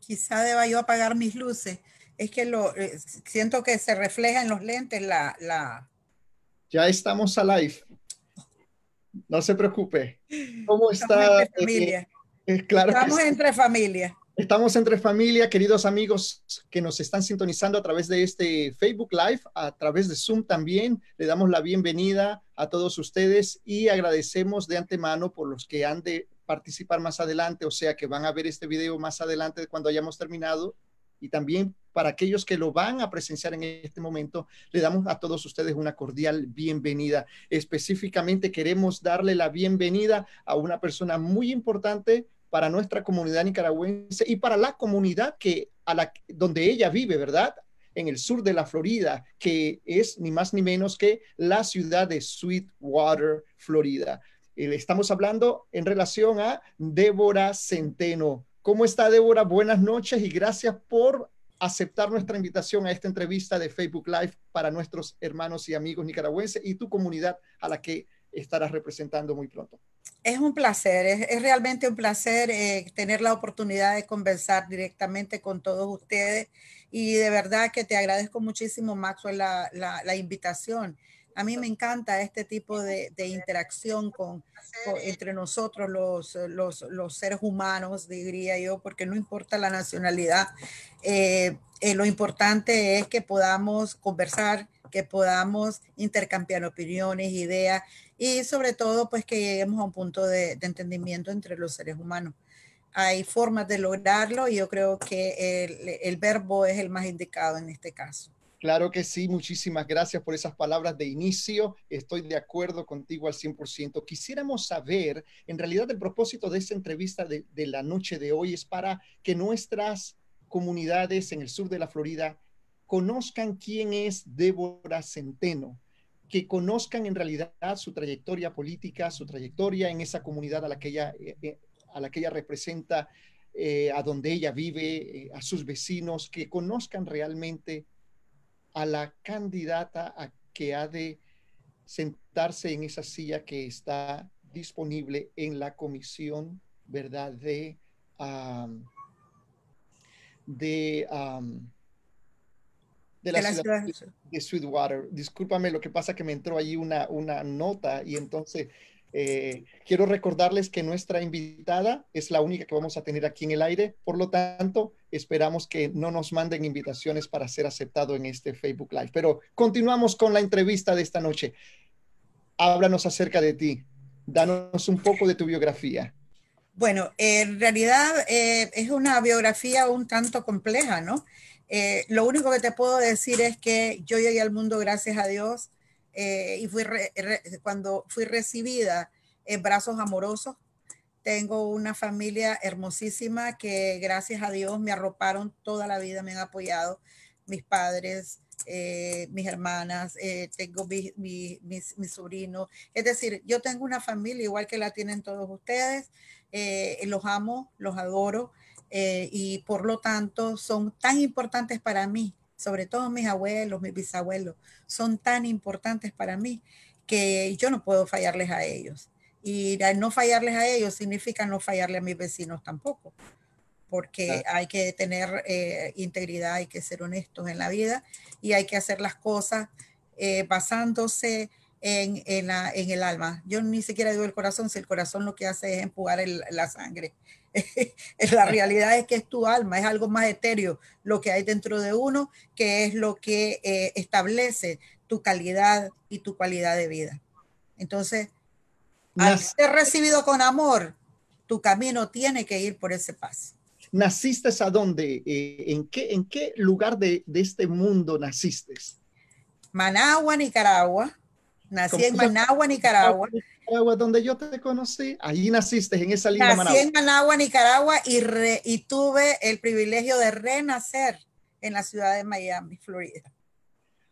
Quizá deba yo apagar mis luces. Es que lo eh, siento que se refleja en los lentes la, la... Ya estamos a live. No se preocupe. ¿Cómo está? Estamos entre familia. Eh, claro Estamos entre familia. Estamos entre familia, queridos amigos que nos están sintonizando a través de este Facebook Live, a través de Zoom también. Le damos la bienvenida a todos ustedes y agradecemos de antemano por los que han de participar más adelante, o sea, que van a ver este video más adelante cuando hayamos terminado. Y también para aquellos que lo van a presenciar en este momento, le damos a todos ustedes una cordial bienvenida. Específicamente queremos darle la bienvenida a una persona muy importante para nuestra comunidad nicaragüense y para la comunidad que a la donde ella vive, ¿verdad? En el sur de la Florida, que es ni más ni menos que la ciudad de Sweetwater, Florida. Le estamos hablando en relación a Débora Centeno. ¿Cómo está Débora? Buenas noches y gracias por aceptar nuestra invitación a esta entrevista de Facebook Live para nuestros hermanos y amigos nicaragüenses y tu comunidad a la que estarás representando muy pronto. Es un placer, es, realmente un placer eh, tener la oportunidad de conversar directamente con todos ustedes y de verdad que te agradezco muchísimo, Maxwell, la, invitación. A mí me encanta este tipo de, interacción con, entre nosotros los, seres humanos, diría yo, porque no importa la nacionalidad, eh, eh, lo importante es que podamos conversar, que podamos intercambiar opiniones, ideas y sobre todo pues que lleguemos a un punto de, entendimiento entre los seres humanos. Hay formas de lograrlo y yo creo que el, el verbo es el más indicado en este caso. Claro que sí, muchísimas gracias por esas palabras de inicio. Estoy de acuerdo contigo al 100%. Quisiéramos saber, en realidad el propósito de esta entrevista de, de, la noche de hoy es para que nuestras comunidades en el sur de la Florida conozcan quién es Débora Centeno, que conozcan en realidad su trayectoria política, su trayectoria en esa comunidad a la que ella, eh, eh, a la que ella representa, eh, a donde ella vive, a sus vecinos, que conozcan realmente a la candidata a que ha de sentarse en esa silla que está disponible en la comisión, ¿verdad? De, de, de, la de, la ciudad, ciudad de Sweetwater. Discúlpame, lo que pasa que me entró allí una, una nota y entonces eh, quiero recordarles que nuestra invitada es la única que vamos a tener aquí en el aire, por lo tanto, esperamos que no nos manden invitaciones para ser aceptado en este Facebook Live. Pero continuamos con la entrevista de esta noche. Háblanos acerca de ti. Danos un poco de tu biografía. Bueno, en realidad eh, es una biografía un tanto compleja, ¿no? Eh, lo único que te puedo decir es que yo llegué al mundo gracias a Dios eh, y fui cuando fui recibida en brazos amorosos. Tengo una familia hermosísima que gracias a Dios me arroparon toda la vida, me han apoyado mis padres, eh, mis hermanas, tengo mi, mi, mis, mis sobrinos. Es decir, yo tengo una familia igual que la tienen todos ustedes. Eh, los amo, los adoro y por lo tanto son tan importantes para mí sobre todo mis abuelos, mis bisabuelos, son tan importantes para mí que yo no puedo fallarles a ellos. Y al no fallarles a ellos significa no fallarle a mis vecinos tampoco, porque hay que tener eh, integridad, hay que ser honestos en la vida y hay que hacer las cosas eh, basándose en, en, la, en, el alma. Yo ni siquiera digo el corazón, si el corazón lo que hace es empujar el, la sangre. la realidad es que es tu alma, es algo más etéreo lo que hay dentro de uno, que es lo que eh, establece tu calidad y tu cualidad de vida. Entonces, al ser recibido con amor, tu camino tiene que ir por ese paso. ¿Naciste a dónde? Eh, ¿en, qué, ¿En qué lugar de, de este mundo naciste? Managua, Nicaragua. Nací en Managua, Nicaragua. Nicaragua, donde yo te conocí. Allí naciste, en esa linda Nací Managua. en Managua, Nicaragua, y, re, y tuve el privilegio de renacer en la ciudad de Miami, Florida.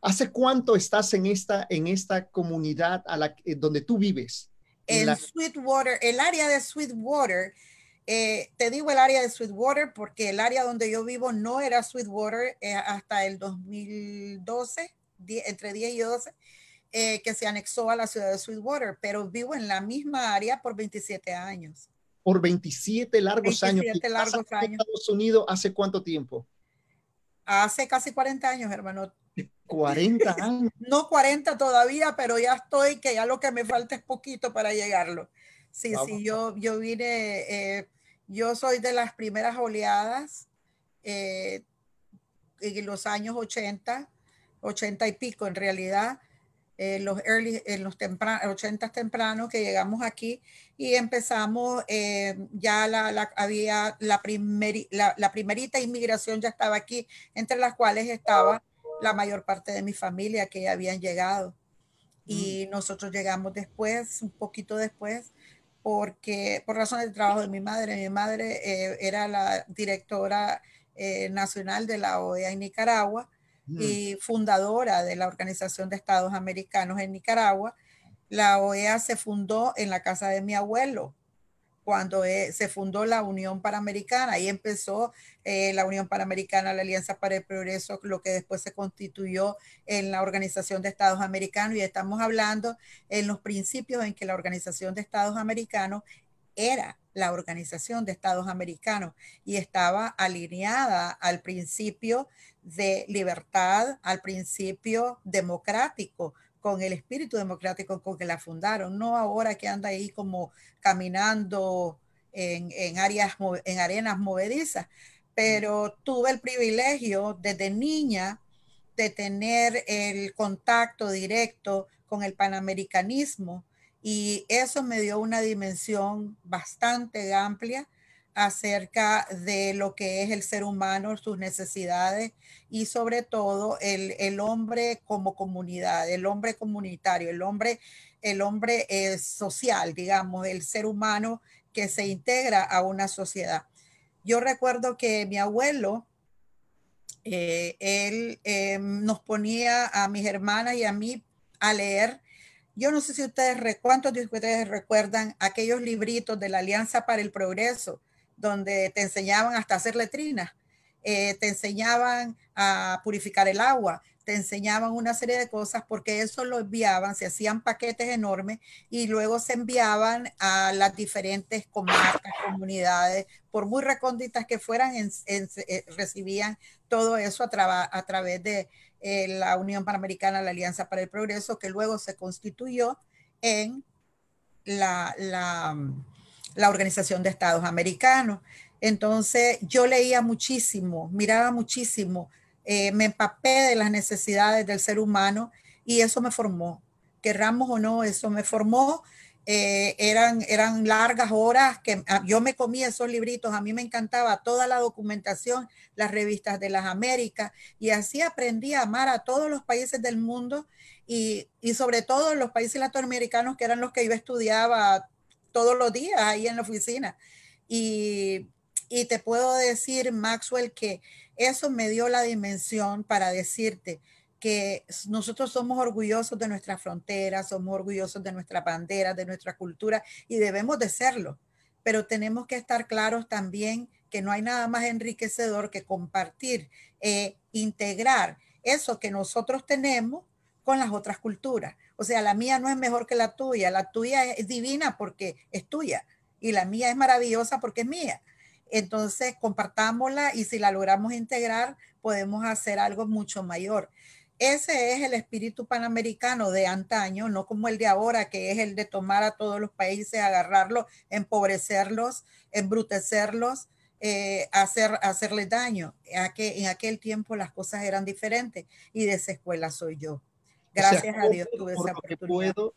¿Hace cuánto estás en esta, en esta comunidad a la, eh, donde tú vives? En, la... Sweetwater, el área de Sweetwater, eh, te digo el área de Sweetwater porque el área donde yo vivo no era Sweetwater eh, hasta el 2012, entre 10 y 12 eh, que se anexó a la ciudad de Sweetwater, pero vivo en la misma área por 27 años. por 27 largos 27 años. largos años. Estados Unidos hace cuánto tiempo? Hace casi 40 años, hermano. 40 años. no 40 todavía, pero ya estoy, que ya lo que me falta es poquito para llegarlo. Sí, sí, yo, yo vine, eh, yo soy de las primeras oleadas eh, en los años 80, 80 y pico en realidad, en los early, en los 80 tempranos que llegamos aquí y empezamos, eh, ya la, la, había la, la, la, primerita inmigración ya estaba aquí, entre las cuales estaba la mayor parte de mi familia que ya habían llegado. Y mm. nosotros llegamos después, un poquito después, porque por razones de trabajo de mi madre, mi madre eh, era la directora eh, nacional de la OEA en Nicaragua y fundadora de la Organización de Estados Americanos en Nicaragua. La OEA se fundó en la casa de mi abuelo, cuando eh, se fundó la Unión Panamericana. Ahí empezó eh, la Unión Panamericana, la Alianza para el Progreso, lo que después se constituyó en la Organización de Estados Americanos. Y estamos hablando en los principios en que la Organización de Estados Americanos era la Organización de Estados Americanos y estaba alineada al principio de libertad, al principio democrático, con el espíritu democrático con que la fundaron, no ahora que anda ahí como caminando en, áreas, en arenas movedizas, pero tuve el privilegio desde niña de tener el contacto directo con el panamericanismo y eso me dio una dimensión bastante amplia acerca de lo que es el ser humano, sus necesidades y sobre todo el, hombre como comunidad, el hombre comunitario, el hombre, el hombre eh, social, digamos, el ser humano que se integra a una sociedad. Yo recuerdo que mi abuelo, eh, él eh, nos ponía a mis hermanas y a mí a leer yo no sé si ustedes, cuántos de ustedes recuerdan aquellos libritos de la Alianza para el Progreso, donde te enseñaban hasta hacer letrinas, eh, te enseñaban a purificar el agua, te enseñaban una serie de cosas porque eso lo enviaban, se hacían paquetes enormes y luego se enviaban a las diferentes comarcas, comunidades, por muy recónditas que fueran, eh, recibían todo eso a, través de eh, la Unión Panamericana, la Alianza para el Progreso, que luego se constituyó en la la Organización de Estados Americanos. Entonces yo leía muchísimo, miraba muchísimo, eh, me empapé de las necesidades del ser humano y eso me formó. Querramos o no, eso me formó. Eh, eran, eran largas horas que ah, yo me comía esos libritos, a mí me encantaba toda la documentación, las revistas de las Américas y así aprendí a amar a todos los países del mundo y, y sobre todo los países latinoamericanos que eran los que yo estudiaba todos los días ahí en la oficina. Y, y te puedo decir, Maxwell, que eso me dio la dimensión para decirte que nosotros somos orgullosos de nuestra frontera, somos orgullosos de nuestra bandera, de nuestra cultura y debemos de serlo. Pero tenemos que estar claros también que no hay nada más enriquecedor que compartir, e integrar eso que nosotros tenemos con las otras culturas. O sea, la mía no es mejor que la tuya, la tuya es divina porque es tuya y la mía es maravillosa porque es mía. Entonces, compartámosla y si la logramos integrar, podemos hacer algo mucho mayor. Ese es el espíritu panamericano de antaño, no como el de ahora, que es el de tomar a todos los países, agarrarlos, empobrecerlos, embrutecerlos, eh, hacer, hacerles daño. en aquel tiempo las cosas eran diferentes y de esa escuela soy yo. Gracias a Dios tuve esa oportunidad. Puedo,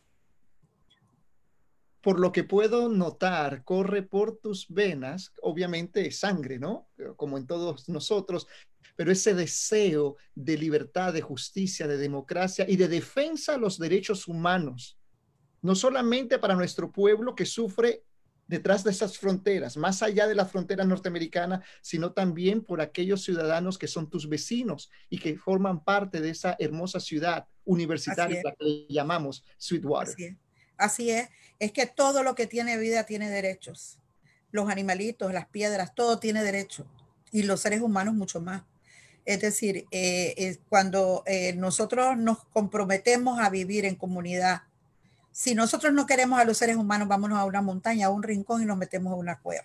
por lo que puedo notar, corre por tus venas, obviamente sangre, ¿no? Como en todos nosotros, pero ese deseo de libertad, de justicia, de democracia y de defensa de los derechos humanos, no solamente para nuestro pueblo que sufre detrás de esas fronteras, más allá de la frontera norteamericana, sino también por aquellos ciudadanos que son tus vecinos y que forman parte de esa hermosa ciudad universitaria, la que llamamos Sweetwater. Así es. Así es, es que todo lo que tiene vida tiene derechos. Los animalitos, las piedras, todo tiene derecho. Y los seres humanos mucho más. Es decir, eh, cuando eh, nosotros nos comprometemos a vivir en comunidad, Si nosotros no queremos a los seres humanos, vámonos a una montaña, a un rincón y nos metemos en una cueva.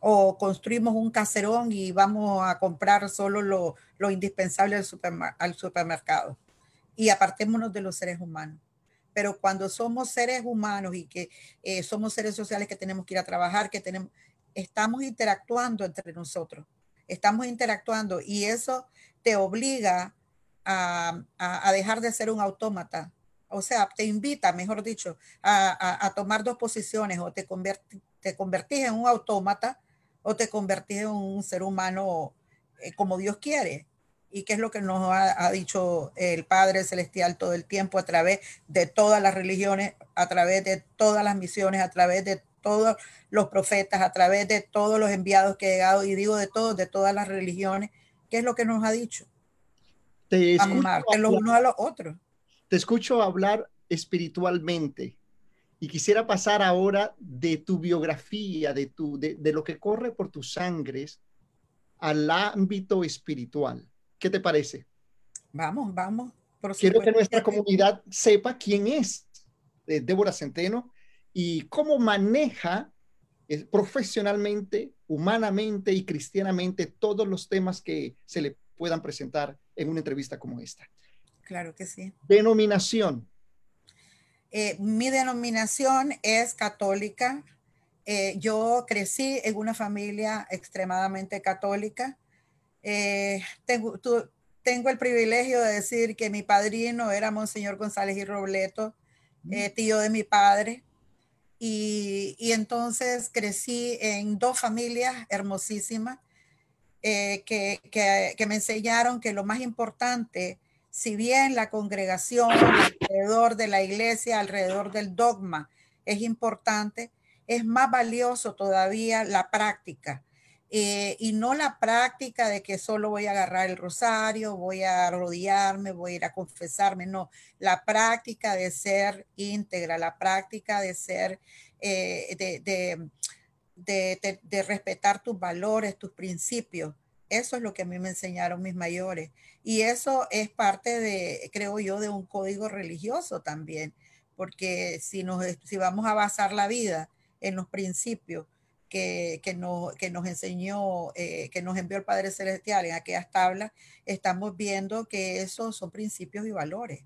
O construimos un caserón y vamos a comprar solo lo, lo indispensable al, supermercado. Y apartémonos de los seres humanos pero cuando somos seres humanos y que eh, somos seres sociales que tenemos que ir a trabajar, que tenemos, estamos interactuando entre nosotros, estamos interactuando y eso te obliga a, a, dejar de ser un autómata. O sea, te invita, mejor dicho, a, a tomar dos posiciones, o te, te convertís en un autómata o te convertís en un ser humano eh, como Dios quiere y qué es lo que nos ha, dicho el Padre Celestial todo el tiempo a través de todas las religiones, a través de todas las misiones, a través de todos los profetas, a través de todos los enviados que he llegado, y digo de todos, de todas las religiones, ¿qué es lo que nos ha dicho? Te Amar, que los unos a los otros. Te escucho hablar espiritualmente y quisiera pasar ahora de tu biografía, de, tu, de, de lo que corre por tus sangres al ámbito espiritual. ¿Qué te parece? Vamos, vamos. Quiero que nuestra comunidad sepa quién es eh, Débora Centeno y cómo maneja eh, profesionalmente, humanamente y cristianamente todos los temas que se le puedan presentar en una entrevista como esta. Claro que sí. Denominación. Eh, mi denominación es católica. yo crecí en una familia extremadamente católica. Eh, tengo, tengo el privilegio de decir que mi padrino era Monseñor González y Robleto, eh, tío de mi padre. Y, y, entonces crecí en dos familias hermosísimas eh, que, que, que, me enseñaron que lo más importante, si bien la congregación alrededor de la iglesia, alrededor del dogma es importante, es más valioso todavía la práctica eh, y no la práctica de que solo voy a agarrar el rosario, voy a rodearme, voy a ir a confesarme, no, la práctica de ser íntegra, la práctica de ser, eh, de, respetar tus valores, tus principios. Eso es lo que a mí me enseñaron mis mayores. Y eso es parte de, creo yo, de un código religioso también, porque si, nos, si vamos a basar la vida en los principios, que, que, nos, que nos enseñó, eh, que nos envió el Padre Celestial en aquellas tablas, estamos viendo que esos son principios y valores.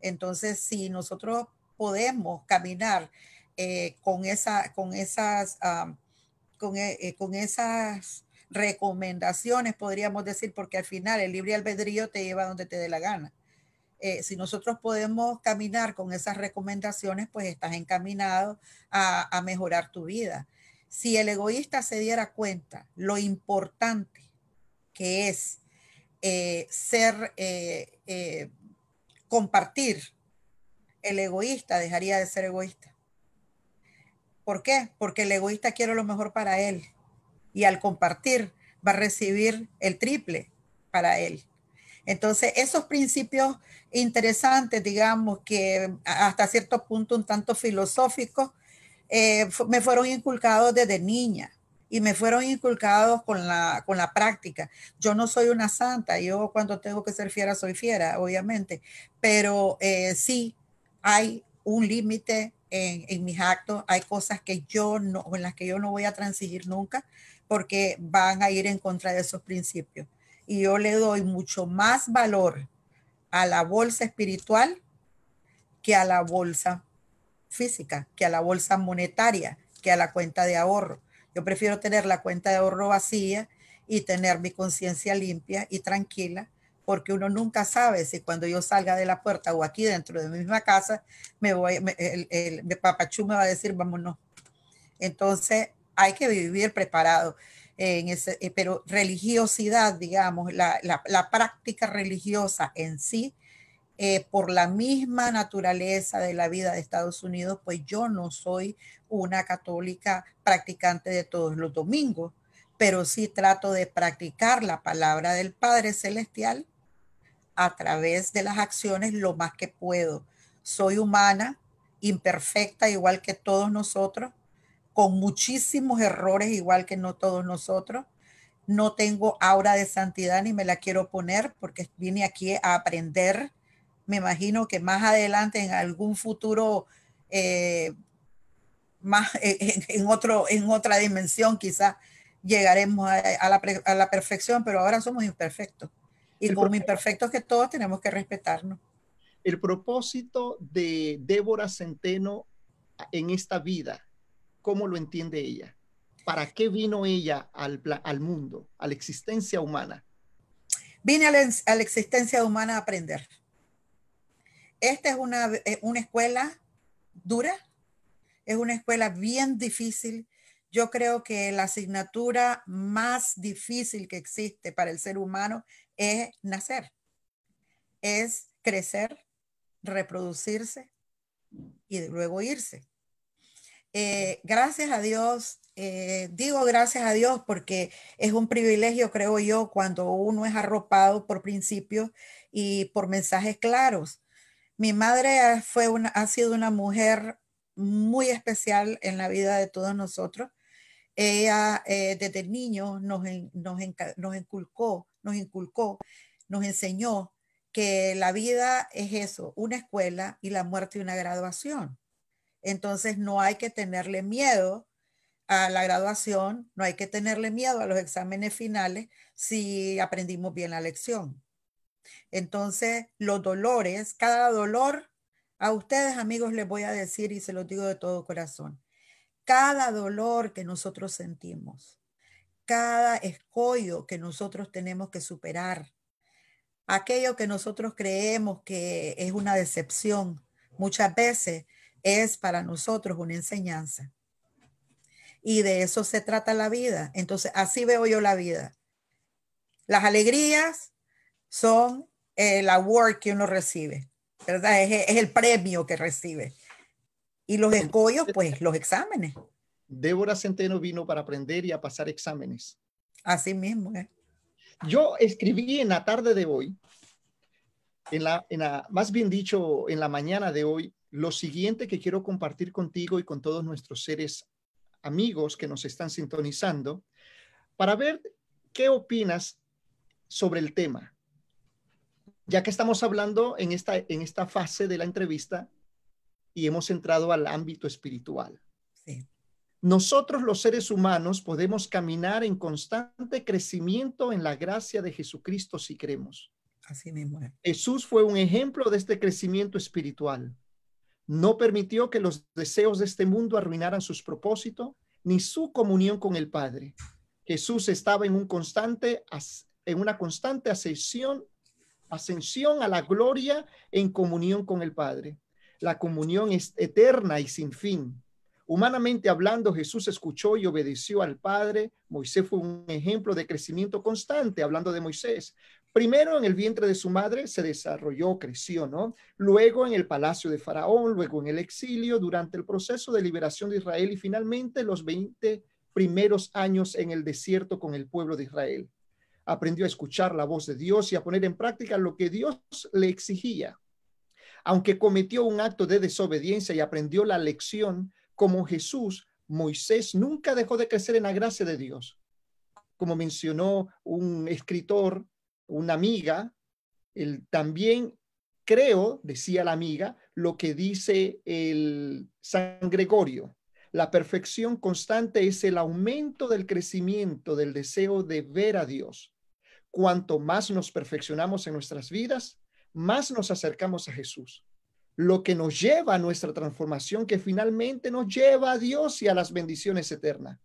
Entonces, si nosotros podemos caminar eh, con, esa, con, esas, con, eh, con, esas recomendaciones, podríamos decir, porque al final el libre albedrío te lleva donde te dé la gana. si nosotros podemos caminar con esas recomendaciones, pues estás encaminado a, a mejorar tu vida si el egoísta se diera cuenta lo importante que es eh, ser, eh, eh, compartir, el egoísta dejaría de ser egoísta. ¿Por qué? Porque el egoísta quiere lo mejor para él y al compartir va a recibir el triple para él. Entonces, esos principios interesantes, digamos que hasta cierto punto un tanto filosóficos, eh, me fueron inculcados desde niña y me fueron inculcados con la, con la práctica. Yo no soy una santa, yo cuando tengo que ser fiera soy fiera, obviamente, pero eh, sí hay un límite en, en, mis actos, hay cosas que yo no, en las que yo no voy a transigir nunca porque van a ir en contra de esos principios. Y yo le doy mucho más valor a la bolsa espiritual que a la bolsa física que a la bolsa monetaria, que a la cuenta de ahorro. Yo prefiero tener la cuenta de ahorro vacía y tener mi conciencia limpia y tranquila, porque uno nunca sabe si cuando yo salga de la puerta o aquí dentro de mi misma casa, me voy, el, el, papachú me va a decir, vámonos. Entonces, hay que vivir preparado. En ese, eh, pero religiosidad, digamos, la práctica religiosa en sí eh, por la misma naturaleza de la vida de Estados Unidos, pues yo no soy una católica practicante de todos los domingos, pero sí trato de practicar la palabra del Padre Celestial a través de las acciones lo más que puedo. Soy humana, imperfecta, igual que todos nosotros, con muchísimos errores, igual que no todos nosotros. No tengo aura de santidad ni me la quiero poner porque vine aquí a aprender me imagino que más adelante en algún futuro eh, más en, otro, en otra dimensión quizás llegaremos a, la, perfección, pero ahora somos imperfectos. Y como imperfectos que todos tenemos que respetarnos. El propósito de Débora Centeno en esta vida, ¿cómo lo entiende ella? ¿Para qué vino ella al, al mundo, a la existencia humana? Vine a la, existencia humana a aprender. Esta es una, una escuela dura, es una escuela bien difícil. Yo creo que la asignatura más difícil que existe para el ser humano es nacer, es crecer, reproducirse y luego irse. Eh, gracias a Dios, eh, digo gracias a Dios porque es un privilegio, creo yo, cuando uno es arropado por principios y por mensajes claros. Mi madre fue una, ha sido una mujer muy especial en la vida de todos nosotros. Ella eh, desde niño nos, nos, nos inculcó, nos inculcó, nos enseñó que la vida es eso, una escuela y la muerte una graduación. Entonces no hay que tenerle miedo a la graduación, no hay que tenerle miedo a los exámenes finales si aprendimos bien la lección. Entonces, los dolores, cada dolor, a ustedes amigos les voy a decir y se los digo de todo corazón, cada dolor que nosotros sentimos, cada escollo que nosotros tenemos que superar, aquello que nosotros creemos que es una decepción, muchas veces es para nosotros una enseñanza. Y de eso se trata la vida. Entonces, así veo yo la vida. Las alegrías son el award que uno recibe, ¿verdad? Es, el premio que recibe. Y los escollos, pues, los exámenes. Débora Centeno vino para aprender y a pasar exámenes. Así mismo, ¿eh? Yo escribí en la tarde de hoy, en la, en la, más bien dicho, en la mañana de hoy, lo siguiente que quiero compartir contigo y con todos nuestros seres amigos que nos están sintonizando, para ver qué opinas sobre el tema. Ya que estamos hablando en esta, en esta fase de la entrevista y hemos entrado al ámbito espiritual. Nosotros los seres humanos podemos caminar en constante crecimiento en la gracia de Jesucristo si creemos. Jesús fue un ejemplo de este crecimiento espiritual. No permitió que los deseos de este mundo arruinaran sus propósitos ni su comunión con el Padre. Jesús estaba en un constante en una constante ascensión ascensión a la gloria en comunión con el Padre. La comunión es eterna y sin fin. Humanamente hablando, Jesús escuchó y obedeció al Padre. Moisés fue un ejemplo de crecimiento constante, hablando de Moisés. Primero en el vientre de su madre se desarrolló, creció, ¿no? Luego en el palacio de Faraón, luego en el exilio, durante el proceso de liberación de Israel y finalmente los 20 primeros años en el desierto con el pueblo de Israel. Aprendió a escuchar la voz de Dios y a poner en práctica lo que Dios le exigía. Aunque cometió un acto de desobediencia y aprendió la lección, como Jesús, Moisés nunca dejó de crecer en la gracia de Dios. Como mencionó un escritor una amiga, el, también creo, decía la amiga, lo que dice el San Gregorio. La perfección constante es el aumento del crecimiento del deseo de ver a Dios. Cuanto más nos perfeccionamos en nuestras vidas, más nos acercamos a Jesús. Lo que nos lleva a nuestra transformación, que finalmente nos lleva a Dios y a las bendiciones eternas.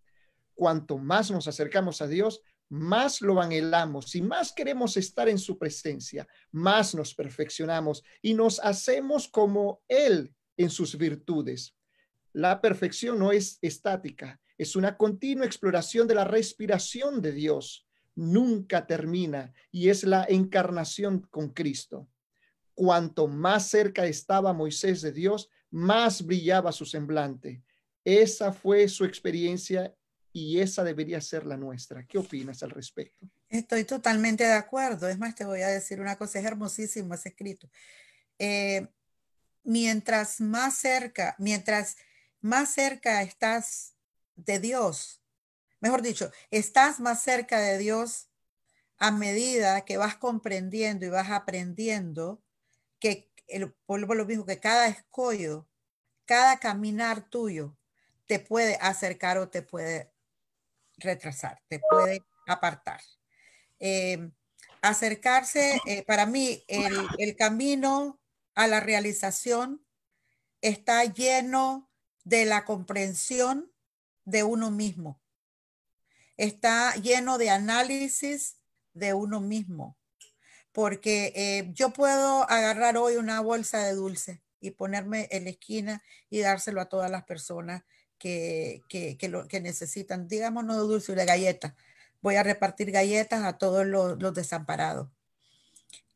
Cuanto más nos acercamos a Dios, más lo anhelamos y más queremos estar en su presencia, más nos perfeccionamos y nos hacemos como Él en sus virtudes. La perfección no es estática, es una continua exploración de la respiración de Dios. Nunca termina y es la encarnación con Cristo. Cuanto más cerca estaba Moisés de Dios, más brillaba su semblante. Esa fue su experiencia y esa debería ser la nuestra. ¿Qué opinas al respecto? Estoy totalmente de acuerdo. Es más, te voy a decir una cosa, es hermosísimo ese escrito. Eh, mientras más cerca, mientras más cerca estás de Dios, mejor dicho, estás más cerca de Dios a medida que vas comprendiendo y vas aprendiendo que el lo mismo que cada escollo cada caminar tuyo te puede acercar o te puede retrasar, te puede apartar. Eh, acercarse, eh, para mí, el, camino a la realización está lleno de la comprensión de uno mismo. Está lleno de análisis de uno mismo. Porque eh, yo puedo agarrar hoy una bolsa de dulce y ponerme en la esquina y dárselo a todas las personas que, que, lo, que necesitan, digamos, no de dulce, de galletas. Voy a repartir galletas a todos los, los desamparados.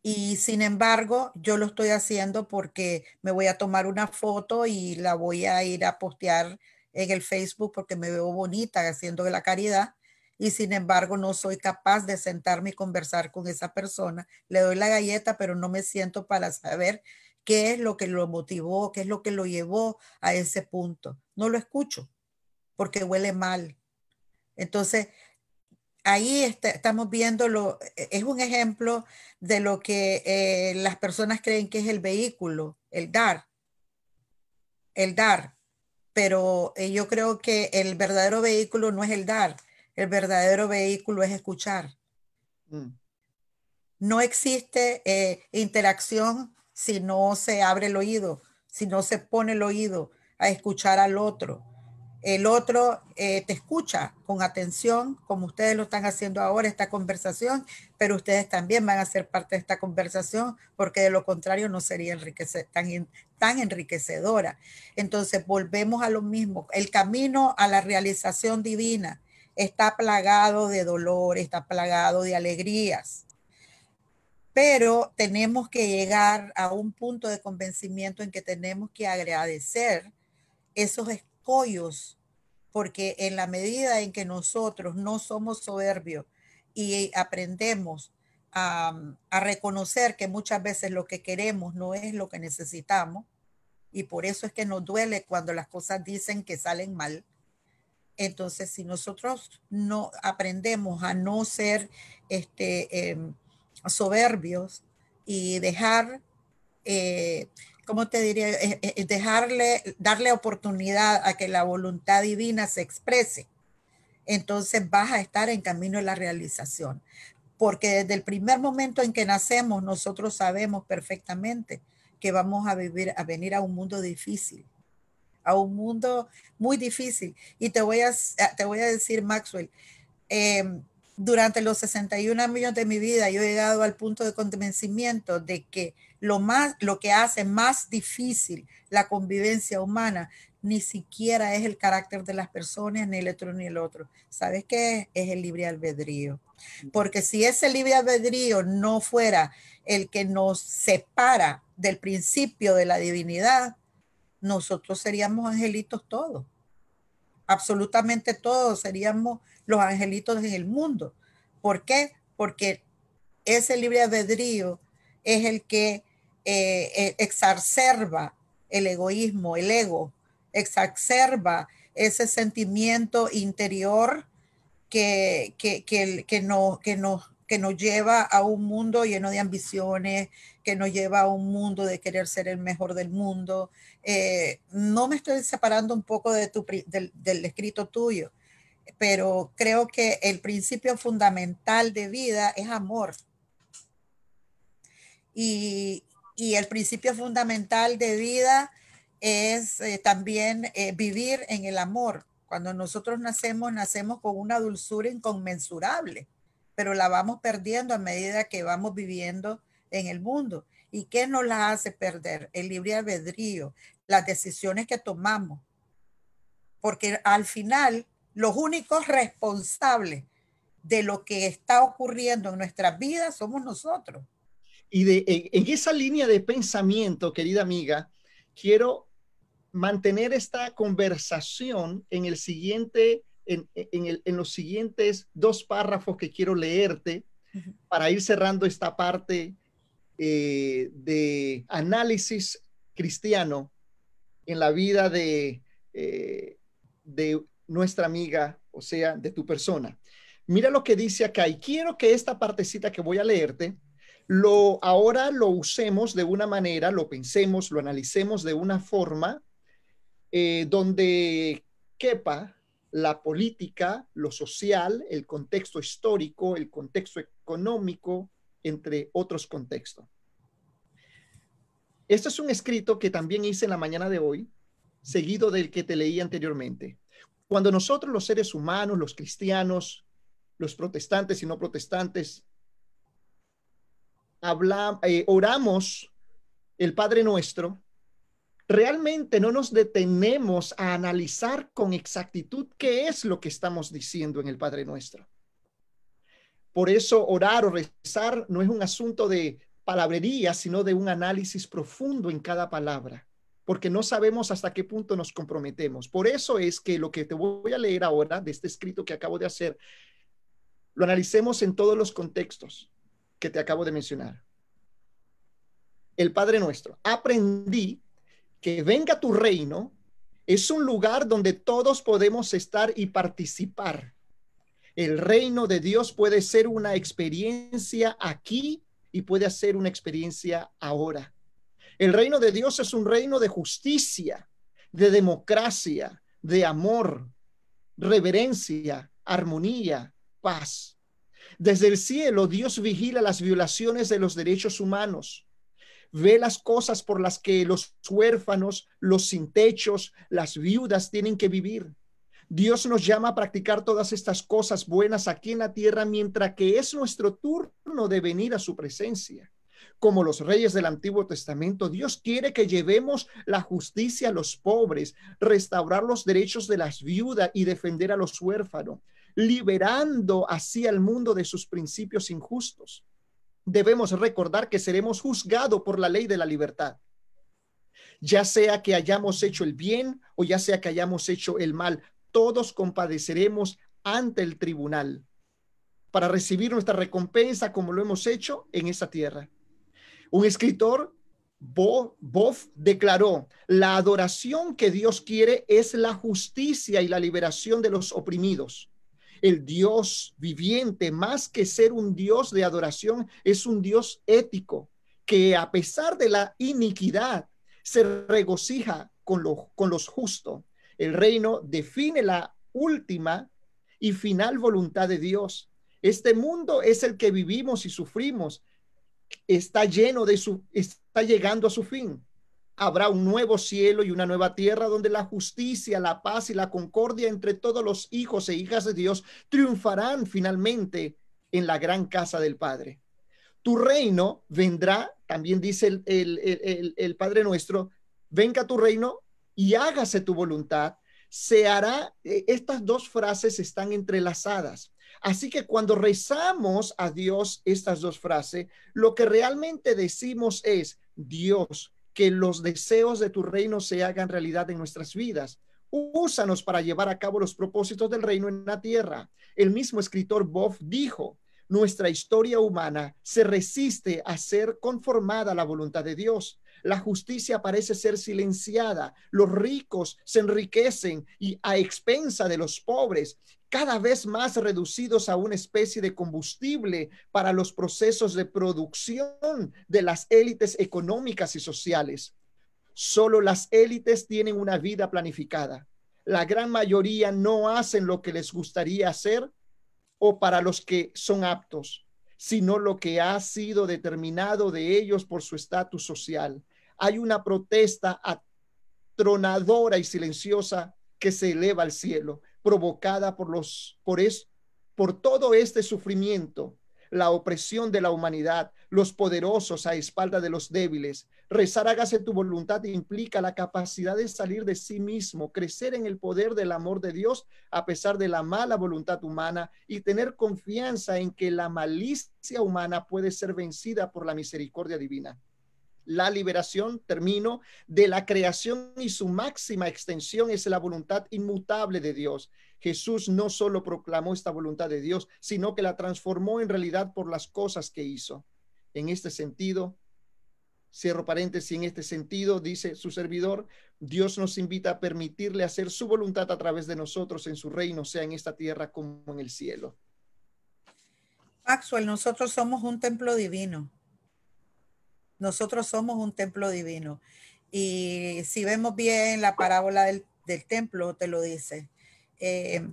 Y sin embargo, yo lo estoy haciendo porque me voy a tomar una foto y la voy a ir a postear en el Facebook porque me veo bonita haciendo la caridad. Y sin embargo, no soy capaz de sentarme y conversar con esa persona. Le doy la galleta, pero no me siento para saber qué es lo que lo motivó, qué es lo que lo llevó a ese punto. No lo escucho porque huele mal. Entonces, ahí estamos viendo, lo, e, es un ejemplo de lo que eh, las personas creen que es el vehículo, el dar, el dar. Pero eh, yo creo que el verdadero vehículo no es el dar, el verdadero vehículo es escuchar. Mm. No existe eh, interacción si no se abre el oído, si no se pone el oído a escuchar al otro el otro eh, te escucha con atención, como ustedes lo están haciendo ahora, esta conversación, pero ustedes también van a ser parte de esta conversación, porque de lo contrario no sería tan, tan enriquecedora. Entonces, volvemos a lo mismo. El camino a la realización divina está plagado de dolor, está plagado de alegrías. Pero tenemos que llegar a un punto de convencimiento en que tenemos que agradecer esos porque en la medida en que nosotros no somos soberbios y aprendemos a, reconocer que muchas veces lo que queremos no es lo que necesitamos, y por eso es que nos duele cuando las cosas dicen que salen mal. Entonces, si nosotros no aprendemos a no ser este, em, soberbios y dejar eh, ¿cómo te diría? dejarle, darle oportunidad a que la voluntad divina se exprese. Entonces vas a estar en camino de la realización. Porque desde el primer momento en que nacemos, nosotros sabemos perfectamente que vamos a vivir, a venir a un mundo difícil, a un mundo muy difícil. Y te voy a, te voy a decir, Maxwell, em, durante los 61 años de mi vida, yo he llegado al punto de convencimiento de que lo, más, lo que hace más difícil la convivencia humana ni siquiera es el carácter de las personas, ni el otro ni el otro. ¿Sabes qué? Es el libre albedrío. Porque si ese libre albedrío no fuera el que nos separa del principio de la divinidad, nosotros seríamos angelitos todos. Absolutamente todos seríamos los angelitos en el mundo. ¿Por qué? Porque ese libre albedrío es el que eh, eh, exacerba el egoísmo, el ego, exacerba ese sentimiento interior que, que, que, no, que, nos, que nos lleva a un mundo lleno de ambiciones, que nos lleva a un mundo de querer ser el mejor del mundo. Eh, no me estoy separando un poco de tu, del escrito tuyo, pero creo que el principio fundamental de vida es amor. Y, y el principio fundamental de vida es eh, también eh, vivir en el amor. Cuando nosotros nacemos, nacemos con una dulzura inconmensurable, pero la vamos perdiendo a medida que vamos viviendo en el mundo. ¿Y qué nos la hace perder? El libre albedrío, las decisiones que tomamos. Porque al final, los únicos responsables de lo que está ocurriendo en nuestras vidas somos nosotros. Y de, en, esa línea de pensamiento, querida amiga, quiero mantener esta conversación en el siguiente, en, en, los siguientes dos párrafos que quiero leerte para ir cerrando esta parte eh, de análisis cristiano en la vida de, eh, de nuestra amiga, o sea, de tu persona. Mira lo que dice acá y quiero que esta partecita que voy a leerte lo ahora lo usemos de una manera, lo pensemos, lo analicemos de una forma eh, donde quepa la política, lo social, el contexto histórico, el contexto económico, entre otros contextos. Este es un escrito que también hice en la mañana de hoy, seguido del que te leí anteriormente. Cuando nosotros los seres humanos, los cristianos, los protestantes y no protestantes, hablamos, eh, oramos el Padre Nuestro, realmente no nos detenemos a analizar con exactitud qué es lo que estamos diciendo en el Padre Nuestro. Por eso orar o rezar no es un asunto de palabrería, sino de un análisis profundo en cada palabra, porque no sabemos hasta qué punto nos comprometemos. Por eso es que lo que te voy a leer ahora de este escrito que acabo de hacer, lo analicemos en todos los contextos que te acabo de mencionar. El Padre Nuestro. Aprendí que venga tu reino es un lugar donde todos podemos estar y participar. El reino de Dios puede ser una experiencia aquí y puede ser una experiencia ahora. El reino de Dios es un reino de justicia, de democracia, de amor, reverencia, armonía, paz. Desde el cielo, Dios vigila las violaciones de los derechos humanos ve las cosas por las que los huérfanos, los sin techos, las viudas tienen que vivir. Dios nos llama a practicar todas estas cosas buenas aquí en la tierra mientras que es nuestro turno de venir a su presencia. Como los reyes del Antiguo Testamento, Dios quiere que llevemos la justicia a los pobres, restaurar los derechos de las viudas y defender a los huérfanos, liberando así al mundo de sus principios injustos debemos recordar que seremos juzgados por la ley de la libertad. Ya sea que hayamos hecho el bien o ya sea que hayamos hecho el mal, todos compadeceremos ante el tribunal para recibir nuestra recompensa como lo hemos hecho en esta tierra. Un escritor, Boff, declaró, la adoración que Dios quiere es la justicia y la liberación de los oprimidos el Dios viviente, más que ser un Dios de adoración, es un Dios ético, que a pesar de la iniquidad, se regocija con, con los justos. El reino define la última y final voluntad de Dios. Este mundo es el que vivimos y sufrimos. Está lleno de su, está llegando a su fin habrá un nuevo cielo y una nueva tierra donde la justicia, la paz y la concordia entre todos los hijos e hijas de Dios triunfarán finalmente en la gran casa del Padre. Tu reino vendrá, también dice el, el, Padre nuestro, venga tu reino y hágase tu voluntad. Se hará, e, estas dos frases están entrelazadas. Así que cuando rezamos a Dios estas dos frases, lo que realmente decimos es, Dios, que los deseos de tu reino se hagan realidad en nuestras vidas. Úsanos para llevar a cabo los propósitos del reino en la tierra. El mismo escritor Bob dijo, nuestra historia humana se resiste a ser conformada a la voluntad de Dios. La justicia parece ser silenciada, los ricos se enriquecen y a expensa de los pobres, cada vez más reducidos a una especie de combustible para los procesos de producción de las élites económicas y sociales. Solo las élites tienen una vida planificada. La gran mayoría no hacen lo que les gustaría hacer o para los que son aptos, sino lo que ha sido determinado de ellos por su estatus social. Hay una protesta atronadora y silenciosa que se eleva al cielo provocada por los por es, por todo este sufrimiento, la opresión de la humanidad, los poderosos a espalda de los débiles. Rezar hágase tu voluntad implica la capacidad de salir de sí mismo, crecer en el poder del amor de Dios a pesar de la mala voluntad humana y tener confianza en que la malicia humana puede ser vencida por la misericordia divina la liberación, termino, de la creación y su máxima extensión es la voluntad inmutable de Dios. Jesús no solo proclamó esta voluntad de Dios, sino que la transformó en realidad por las cosas que hizo. En este sentido, cierro paréntesis, en este sentido, dice su servidor, Dios nos invita a permitirle hacer su voluntad a través de nosotros en su reino, sea en esta tierra como en el cielo. Maxwell, nosotros somos un templo divino nosotros somos un templo divino. Y si vemos bien la parábola del, templo, te lo dice. Eh,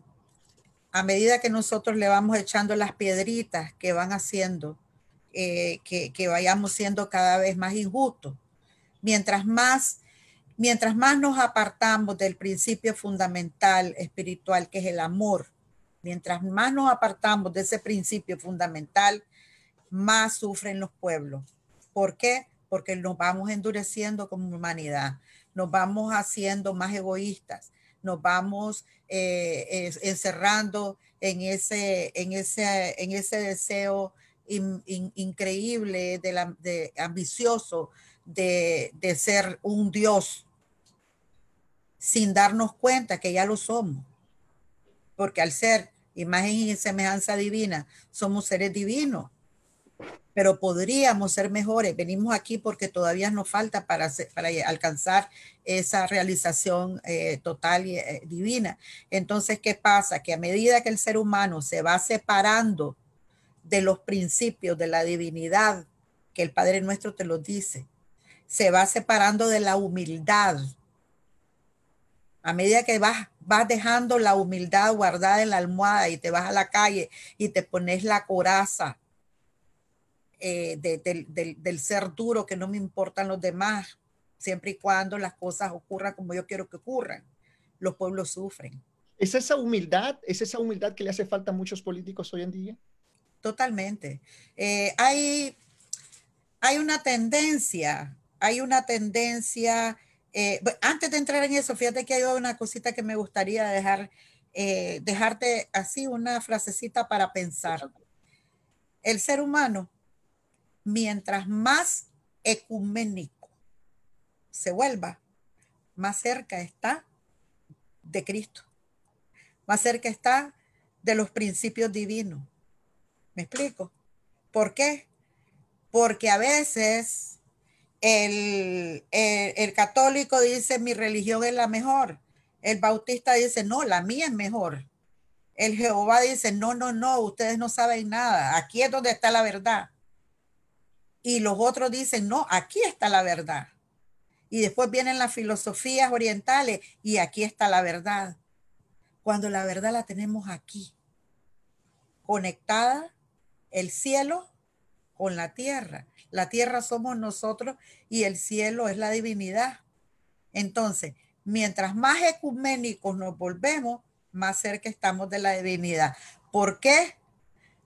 a medida que nosotros le vamos echando las piedritas que van haciendo, eh, que, que, vayamos siendo cada vez más injustos. Mientras más, mientras más nos apartamos del principio fundamental espiritual, que es el amor, mientras más nos apartamos de ese principio fundamental, más sufren los pueblos. ¿Por qué? Porque nos vamos endureciendo como humanidad, nos vamos haciendo más egoístas, nos vamos eh, encerrando en ese, en ese, en ese deseo increíble, de, la, de ambicioso de, de ser un Dios, sin darnos cuenta que ya lo somos. Porque al ser imagen y semejanza divina, somos seres divinos pero podríamos ser mejores. Venimos aquí porque todavía nos falta para, alcanzar esa realización eh, total y eh, divina. Entonces, ¿qué pasa? Que a medida que el ser humano se va separando de los principios de la divinidad, que el Padre nuestro te lo dice, se va separando de la humildad. A medida que vas, vas dejando la humildad guardada en la almohada y te vas a la calle y te pones la coraza eh, del, ser duro, que no me importan los demás, siempre y cuando las cosas ocurran como yo quiero que ocurran. Los pueblos sufren. ¿Es esa humildad, es esa humildad que le hace falta a muchos políticos hoy en día? Totalmente. Eh, hay, hay una tendencia, hay una tendencia, eh, antes de entrar en eso, fíjate que hay una cosita que me gustaría dejar, dejarte así, una frasecita para pensar. El ser humano mientras más ecuménico se vuelva, más cerca está de Cristo, más cerca está de los principios divinos. ¿Me explico? ¿Por qué? Porque a veces el, el, católico dice mi religión es la mejor. El bautista dice, no, la mía es mejor. El Jehová dice, no, no, no, ustedes no saben nada. Aquí es donde está la verdad y los otros dicen, no, aquí está la verdad. Y después vienen las filosofías orientales y aquí está la verdad. Cuando la verdad la tenemos aquí, conectada el cielo con la tierra. La tierra somos nosotros y el cielo es la divinidad. Entonces, mientras más ecuménicos nos volvemos, más cerca estamos de la divinidad. ¿Por qué?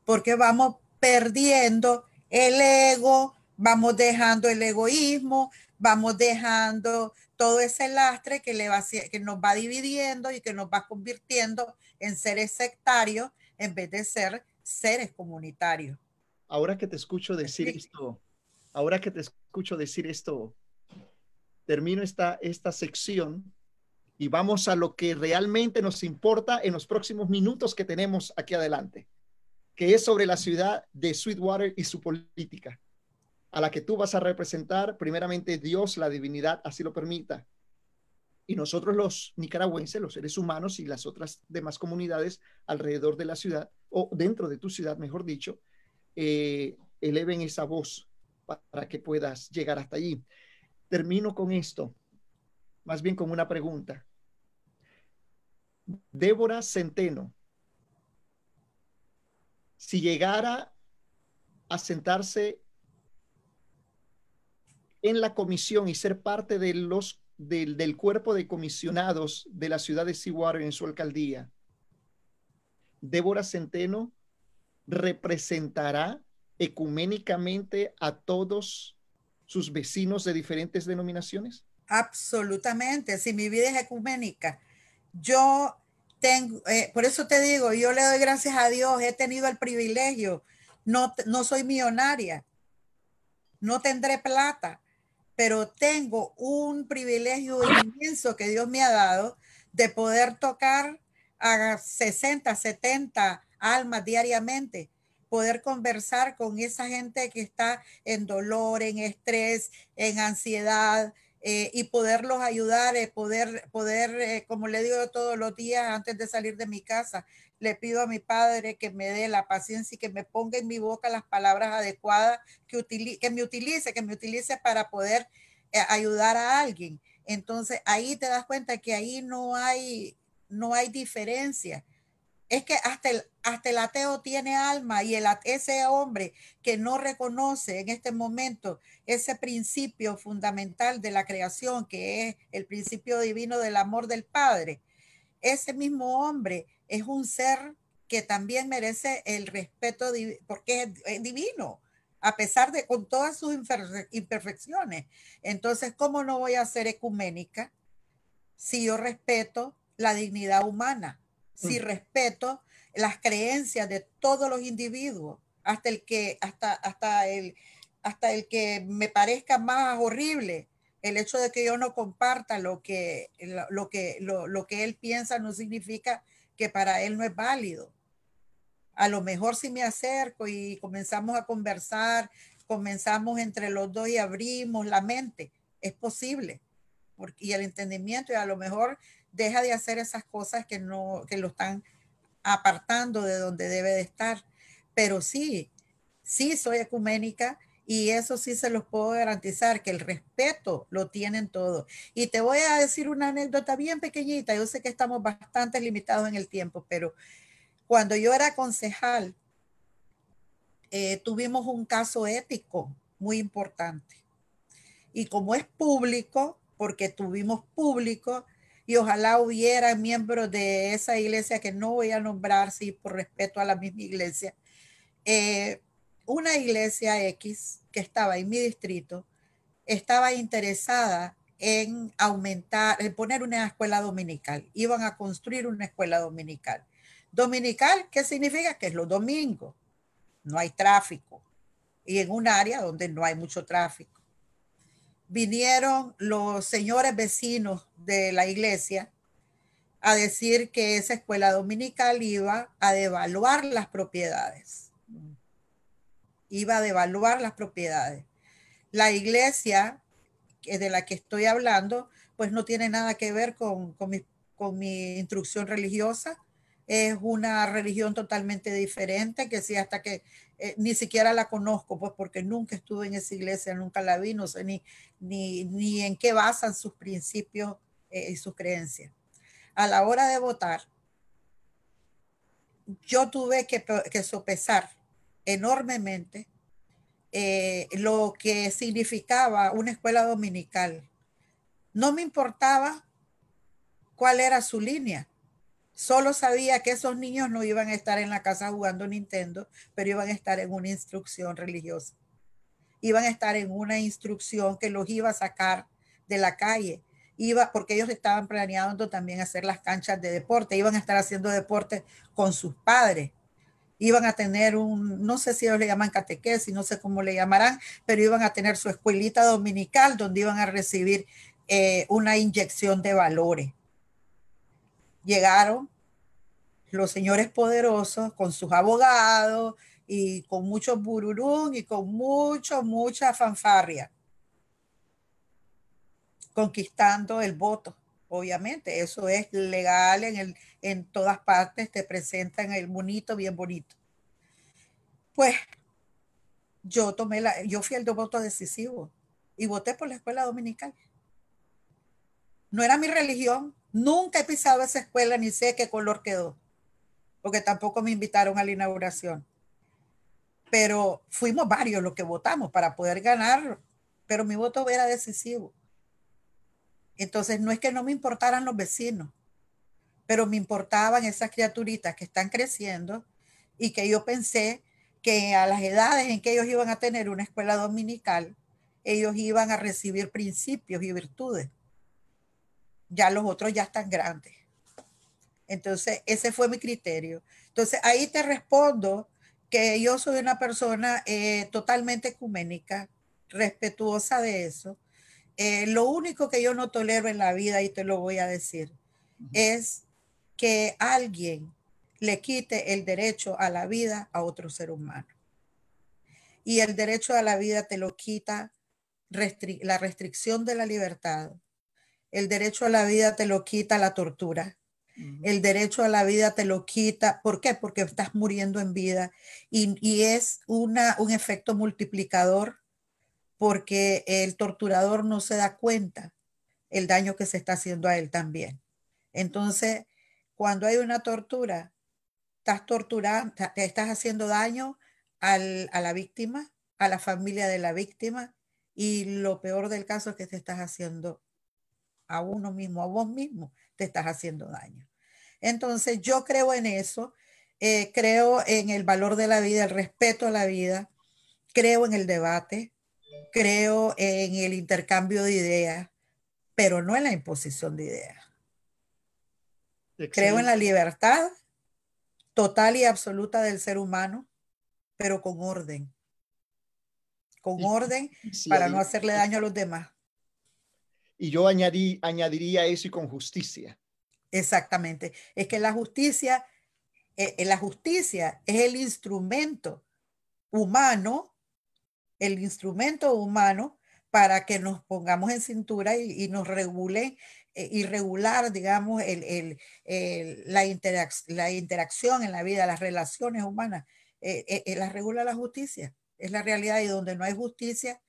Porque vamos perdiendo el ego, vamos dejando el egoísmo, vamos dejando todo ese lastre que, le va, que nos va dividiendo y que nos va convirtiendo en seres sectarios en vez de ser seres comunitarios. Ahora que te escucho decir esto, ahora que te escucho decir esto, termino esta, esta sección y vamos a lo que realmente nos importa en los próximos minutos que tenemos aquí adelante que es sobre la ciudad de Sweetwater y su política, a la que tú vas a representar, primeramente Dios, la divinidad, así lo permita. Y nosotros los nicaragüenses, los seres humanos y las otras demás comunidades alrededor de la ciudad, o dentro de tu ciudad, mejor dicho, eh, eleven esa voz para que puedas llegar hasta allí. Termino con esto, más bien con una pregunta. Débora Centeno, si llegara a sentarse en la comisión y ser parte de los, del, cuerpo de comisionados de la ciudad de Seawater en su alcaldía, Débora Centeno representará ecuménicamente a todos sus vecinos de diferentes denominaciones? Absolutamente, si mi vida es ecuménica, yo eh, por eso te digo, yo le doy gracias a Dios, he tenido el privilegio, no, no soy millonaria, no tendré plata, pero tengo un privilegio inmenso que Dios me ha dado de poder tocar a 60, 70 almas diariamente, poder conversar con esa gente que está en dolor, en estrés, en ansiedad, eh, y poderlos ayudar, eh, poder, poder eh, como le digo todos los días antes de salir de mi casa, le pido a mi padre que me dé la paciencia y que me ponga en mi boca las palabras adecuadas, que, que me utilice, que me utilice para poder eh, ayudar a alguien. Entonces ahí te das cuenta que ahí no hay, no hay diferencia. Es que hasta el, hasta el ateo tiene alma y ese hombre que no reconoce en este momento ese principio fundamental de la creación, que es el principio divino del amor del Padre, ese mismo hombre es un ser que también merece el respeto porque es divino a pesar de con todas sus imperfecciones. Entonces, ¿cómo no voy a ser ecuménica si yo respeto la dignidad humana? Si mm. respeto las creencias de todos los individuos, hasta el que, hasta, hasta el, hasta el que me parezca más horrible, el hecho de que yo no comparta lo que, lo, que, lo, lo que él piensa no significa que para él no es válido a lo mejor si me acerco y comenzamos a conversar, comenzamos entre los dos y abrimos la mente, es posible. y el entendimiento y a lo mejor deja de hacer esas cosas que no, que lo están apartando de donde debe de estar. Pero sí, sí soy ecuménica y eso sí se los puedo garantizar, que el respeto lo tienen todos. Y te voy a decir una anécdota bien pequeñita. Yo sé que estamos bastante limitados en el tiempo, pero cuando yo era concejal, eh, tuvimos un caso ético muy importante. Y como es público, porque tuvimos público, y ojalá hubiera miembros de esa iglesia que no voy a nombrar, sí, por respeto a la misma iglesia, eh, una iglesia X que estaba en mi distrito estaba interesada en aumentar, en poner una escuela dominical. Iban a construir una escuela dominical. Dominical, ¿qué significa? Que es los domingos. No hay tráfico. Y en un área donde no hay mucho tráfico. Vinieron los señores vecinos de la iglesia a decir que esa escuela dominical iba a devaluar las propiedades. Iba a devaluar las propiedades. La iglesia de la que estoy hablando, pues no tiene nada que ver con, mi, con mi instrucción religiosa es una religión totalmente diferente, que sí, hasta que eh, ni siquiera la conozco, pues porque nunca estuve en esa iglesia, nunca la vi, no sé ni, ni, en qué basan sus principios eh, y sus creencias. A la hora de votar, yo tuve que, sopesar enormemente eh, lo que significaba una escuela dominical. No me importaba cuál era su línea. Solo sabía que esos niños no iban a estar en la casa jugando Nintendo, pero iban a estar en una instrucción religiosa. Iban a estar en una instrucción que los iba a sacar de la calle. Iba, porque ellos estaban planeando también hacer las canchas de deporte, iban a estar haciendo deporte con sus padres. Iban a tener un, no sé si ellos le llaman catequesis, no sé cómo le llamarán, pero iban a tener su escuelita dominical donde iban a recibir eh, una inyección de valores llegaron los señores poderosos con sus abogados y con mucho bururún y con mucho, mucha fanfarria, conquistando el voto. Obviamente, eso es legal en, el, en todas partes, te presentan el bonito, bien bonito. Pues yo tomé la, yo fui el voto decisivo y voté por la escuela dominical. No era mi religión, Nunca he pisado esa escuela ni sé qué color quedó, porque tampoco me invitaron a la inauguración. Pero fuimos varios los que votamos para poder ganar, pero mi voto era decisivo. Entonces no es que no me importaran los vecinos, pero me importaban esas criaturitas que están creciendo y que yo pensé que a las edades en que ellos iban a tener una escuela dominical, ellos iban a recibir principios y virtudes ya los otros ya están grandes. Entonces, ese fue mi criterio. Entonces, ahí te respondo que yo soy una persona eh, totalmente ecuménica, respetuosa de eso. Eh, lo único que yo no tolero en la vida, y te lo voy a decir, es que alguien le quite el derecho a la vida a otro ser humano. Y el derecho a la vida te lo quita la restricción de la libertad, el derecho a la vida te lo quita la tortura. El derecho a la vida te lo quita. ¿Por qué? Porque estás muriendo en vida y, es una, un efecto multiplicador porque el torturador no se da cuenta el daño que se está haciendo a él también. Entonces, cuando hay una tortura, estás torturando, estás haciendo daño a la víctima, a la familia de la víctima, y lo peor del caso es que te estás haciendo a uno mismo, a vos mismo, te estás haciendo daño. Entonces, yo creo en eso, eh, creo en el valor de la vida, el respeto a la vida, creo en el debate, creo en el intercambio de ideas, pero no en la imposición de ideas. Creo en la libertad total y absoluta del ser humano, pero con orden. Con orden para no hacerle daño a los demás. Y yo añadí, añadiría eso y con justicia. Exactamente. Es que la justicia, eh, la justicia es el instrumento humano, el instrumento humano para que nos pongamos en cintura y, nos regule eh, y regular, digamos, el, la, la, interacción en la vida, las relaciones humanas. Eh, eh, la regula la justicia. Es la realidad y donde no hay justicia,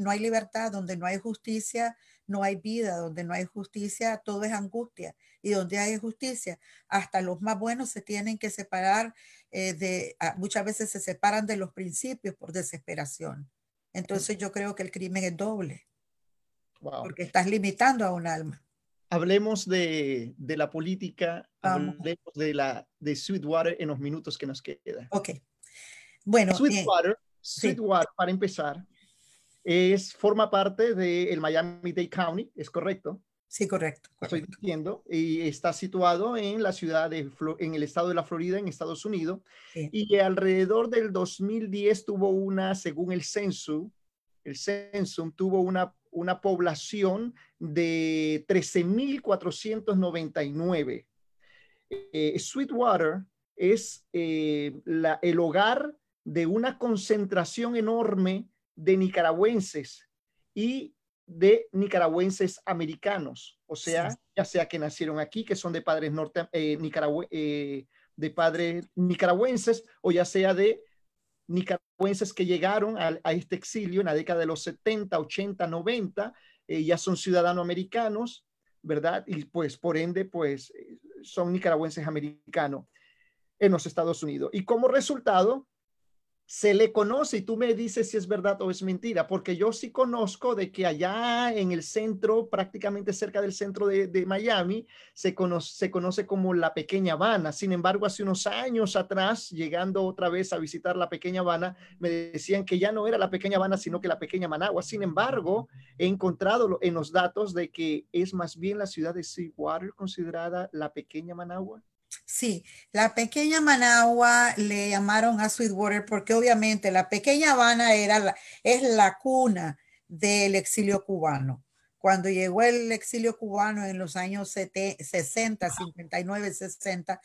no hay libertad, donde no hay justicia, no hay vida, donde no hay justicia, todo es angustia. Y donde hay justicia, hasta los más buenos se tienen que separar de, ah, muchas veces se separan de los principios por desesperación. Entonces yo creo que el crimen es doble. Porque estás limitando a un alma. Hablemos de, la política, hablemos de la de Sweetwater en los minutos que nos quedan. Ok. Bueno. Sweetwater, Sweetwater para empezar, es, forma parte del Miami-Dade County, ¿es correcto? Sí, correcto, Estoy diciendo, y está situado en la ciudad de, en el estado de la Florida, en Estados Unidos, y alrededor del 2010 tuvo una, según el censo, el censo tuvo una, una población de 13.499. Eh, Sweetwater es eh, la, el hogar de una concentración enorme de nicaragüenses y de nicaragüenses americanos, o sea, ya sea que nacieron aquí, que son de padres norte, eh, eh, de padres nicaragüenses, o ya sea de nicaragüenses que llegaron a, este exilio en la década de los 70, 80, 90, ya son ciudadanos americanos, ¿verdad? Y pues por ende, pues son nicaragüenses americanos en los Estados Unidos. Y como resultado, se le conoce y tú me dices si es verdad o es mentira, porque yo sí conozco de que allá en el centro, prácticamente cerca del centro de, Miami, se conoce, se conoce como la Pequeña Habana. Sin embargo, hace unos años atrás, llegando otra vez a visitar la Pequeña Habana, me decían que ya no era la Pequeña Habana, sino que la Pequeña Managua. Sin embargo, he encontrado en los datos de que es más bien la ciudad de Seawater considerada la Pequeña Managua. Sí, la pequeña Managua le llamaron a Sweetwater porque obviamente la pequeña Habana era es la cuna del exilio cubano. Cuando llegó el exilio cubano en los años 60, 59, 60,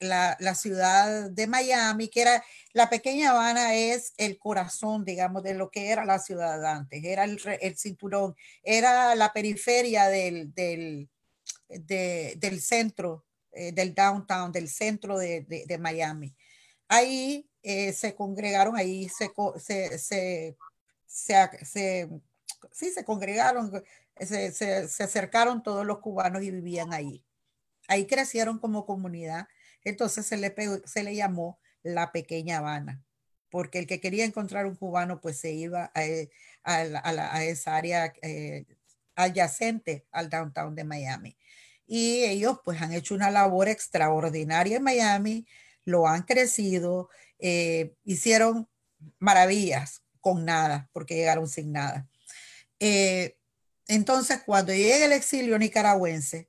la, la, ciudad de Miami, que era la pequeña Habana, es el corazón, digamos, de lo que era la ciudad antes, era el, el cinturón, era la periferia del, del del centro, eh, del downtown, del centro de, Miami. Ahí eh, se congregaron, ahí se, se, se, se, sí, se congregaron, se, se, acercaron todos los cubanos y vivían ahí. Ahí crecieron como comunidad. Entonces se le, se le llamó la pequeña Habana, porque el que quería encontrar un cubano, pues se iba a, eh, a, esa área adyacente al downtown de Miami y ellos pues han hecho una labor extraordinaria en Miami, lo han crecido, eh, hicieron maravillas con nada, porque llegaron sin nada. Eh, entonces, cuando llega el exilio nicaragüense,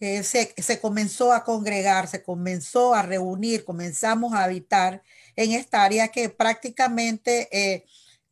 eh, se, se, comenzó a congregar, se comenzó a reunir, comenzamos a habitar en esta área que prácticamente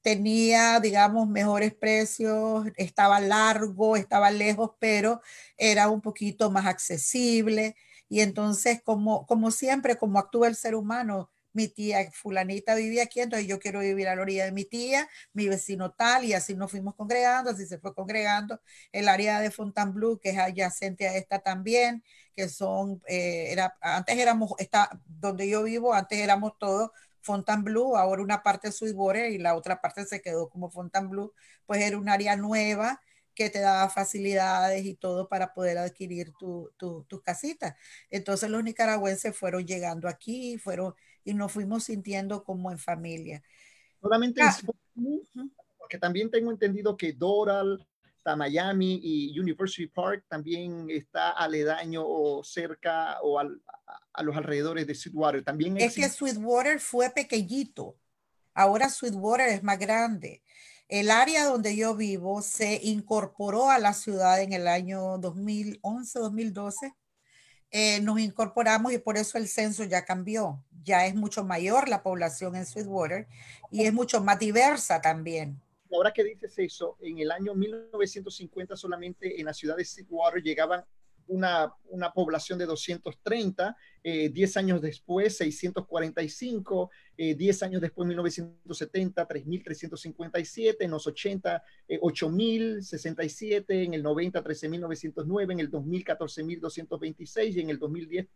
tenía, digamos, mejores precios, estaba largo, estaba lejos, pero era un poquito más accesible. Y entonces, como, como siempre, como actúa el ser humano, mi tía fulanita vivía aquí, entonces yo quiero vivir a la orilla de mi tía, mi vecino tal, y así nos fuimos congregando, así se fue congregando. El área de Fontainebleau, que es adyacente a esta también, que son, eh, era, antes éramos, está, donde yo vivo, antes éramos todos Fontainebleau, ahora una parte de Sweetwater y la otra parte se quedó como Fontainebleau, pues era un área nueva que te daba facilidades y todo para poder adquirir tus tu, casitas. Entonces los nicaragüenses fueron llegando aquí, fueron y nos fuimos sintiendo como en familia. Solamente ah, porque también tengo entendido que Doral, está Miami y University Park también está aledaño o cerca o a los alrededores de Sweetwater. También es que Sweetwater fue pequeñito. Ahora Sweetwater es más grande. El área donde yo vivo se incorporó a la ciudad en el año 2011, 2012. Eh, nos incorporamos y por eso el censo ya cambió. Ya es mucho mayor la población en Sweetwater y es mucho más diversa también ahora que dices eso, en el año 1950 solamente en la ciudad de Sweetwater llegaban una, una población de 230, 10 eh, años después 645, 10 eh, años después 1970 3.357, en los 80 eh, 8.067, en el 90 13.909, en el 2000 14.226 y en el 2010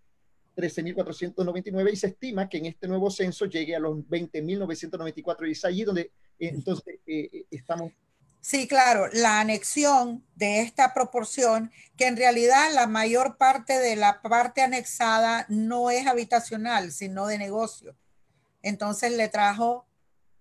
13.499 y se estima que en este nuevo censo llegue a los 20.994 y es allí donde entonces, eh, eh, estamos... Sí, claro, la anexión de esta proporción, que en realidad la mayor parte de la parte anexada no es habitacional, sino de negocio. Entonces le trajo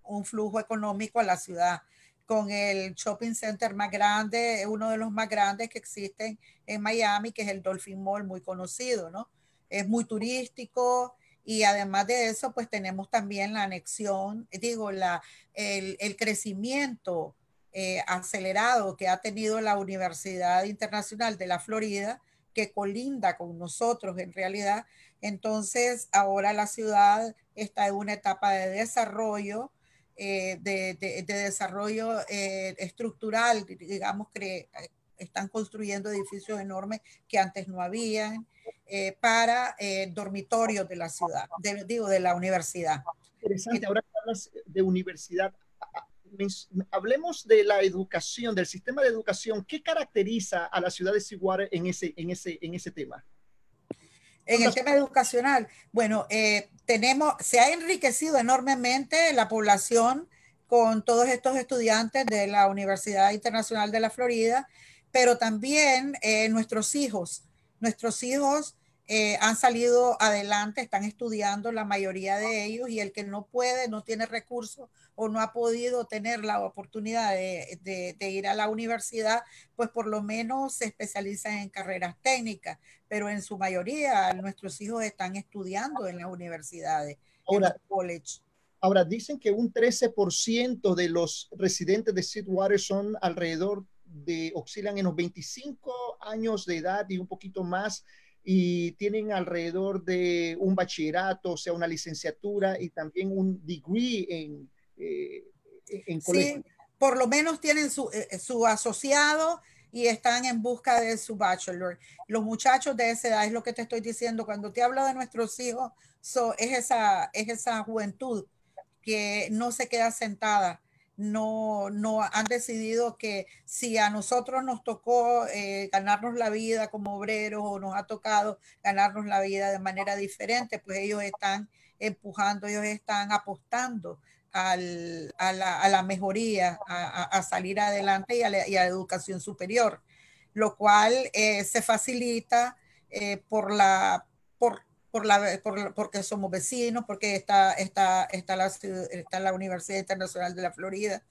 un flujo económico a la ciudad con el shopping center más grande, uno de los más grandes que existen en Miami, que es el Dolphin Mall, muy conocido, ¿no? Es muy turístico, y además de eso, pues tenemos también la anexión, digo, la, el, crecimiento eh, acelerado que ha tenido la Universidad Internacional de la Florida, que colinda con nosotros en realidad. Entonces, ahora la ciudad está en una etapa de desarrollo, eh, de, de, desarrollo eh, estructural, digamos que están construyendo edificios enormes que antes no habían. Eh, para eh, dormitorios de la ciudad, digo, de la universidad. Interesante, ahora que hablas de universidad, hablemos de la educación, del sistema de educación. ¿Qué caracteriza a la ciudad de Siguare en ese, en ese, en ese tema? En el tema educacional, bueno, eh, tenemos, se ha enriquecido enormemente la población con todos estos estudiantes de la Universidad Internacional de la Florida, pero también nuestros hijos. Nuestros hijos eh, han salido adelante, están estudiando la mayoría de ellos y el que no puede, no tiene recursos o no ha podido tener la oportunidad de, ir a la universidad, pues por lo menos se especializan en carreras técnicas, pero en su mayoría nuestros hijos están estudiando en las universidades, ahora, Ahora, dicen que un 13% de los residentes de Seedwater son alrededor de, oscilan en los 25 años de edad y un poquito más y tienen alrededor de un bachillerato, o sea, una licenciatura y también un degree en, eh, en colegio. Sí, por lo menos tienen su, eh, su asociado y están en busca de su bachelor. Los muchachos de esa edad, es lo que te estoy diciendo, cuando te hablo de nuestros hijos, es, esa, es esa juventud que no se queda sentada, no, no han decidido que si a nosotros nos tocó eh, ganarnos la vida como obreros o nos ha tocado ganarnos la vida de manera diferente, pues ellos están empujando, ellos están apostando al, a, la, mejoría, a, salir adelante y a la, educación superior, lo cual eh, se facilita eh, por la por por la, por, porque somos vecinos, porque está, está, está, la, está la Universidad Internacional de la Florida,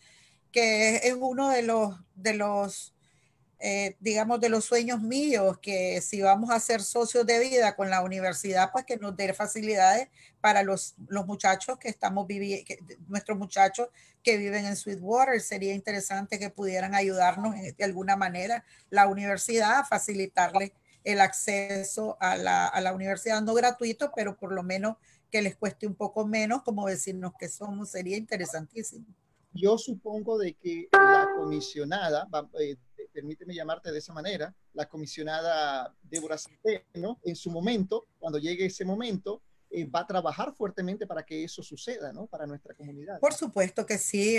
que es uno de los, de los eh, digamos, de los sueños míos, que si vamos a ser socios de vida con la universidad, pues que nos dé facilidades para los, los muchachos que estamos viviendo, nuestros muchachos que viven en Sweetwater. Sería interesante que pudieran ayudarnos de alguna manera la universidad a facilitarles el acceso a la, a la universidad, no gratuito, pero por lo menos que les cueste un poco menos, como decirnos que somos, sería interesantísimo. Yo supongo de que la comisionada, eh, permíteme llamarte de esa manera, la comisionada Débora Centeno, en su momento, cuando llegue ese momento, eh, va a trabajar fuertemente para que eso suceda, ¿no? Para nuestra comunidad. Por supuesto que sí,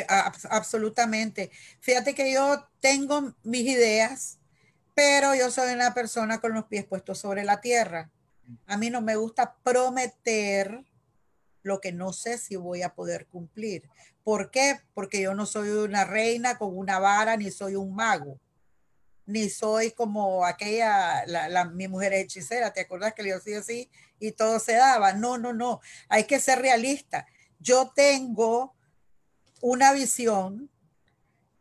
absolutamente. Fíjate que yo tengo mis ideas, pero yo soy una persona con los pies puestos sobre la tierra. A mí no me gusta prometer lo que no sé si voy a poder cumplir. ¿Por qué? Porque yo no soy una reina con una vara, ni soy un mago, ni soy como aquella, la, mi mujer hechicera, ¿te acuerdas que yo soy así y todo se daba? No, no, no, hay que ser realista. Yo tengo una visión,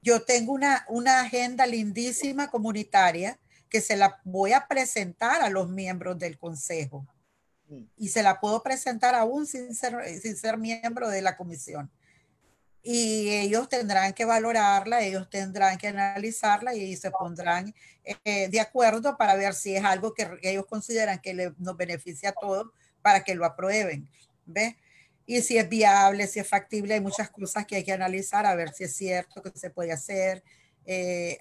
yo tengo una, una agenda lindísima comunitaria que se la voy a presentar a los miembros del consejo mm. y se la puedo presentar aún sin ser, sin ser miembro de la comisión. Y ellos tendrán que valorarla, ellos tendrán que analizarla y se pondrán eh, de acuerdo para ver si es algo que ellos consideran que nos beneficia a todos para que lo aprueben. ¿Ves? Y si es viable, si es factible, hay muchas cosas que hay que analizar a ver si es cierto que se puede hacer, eh,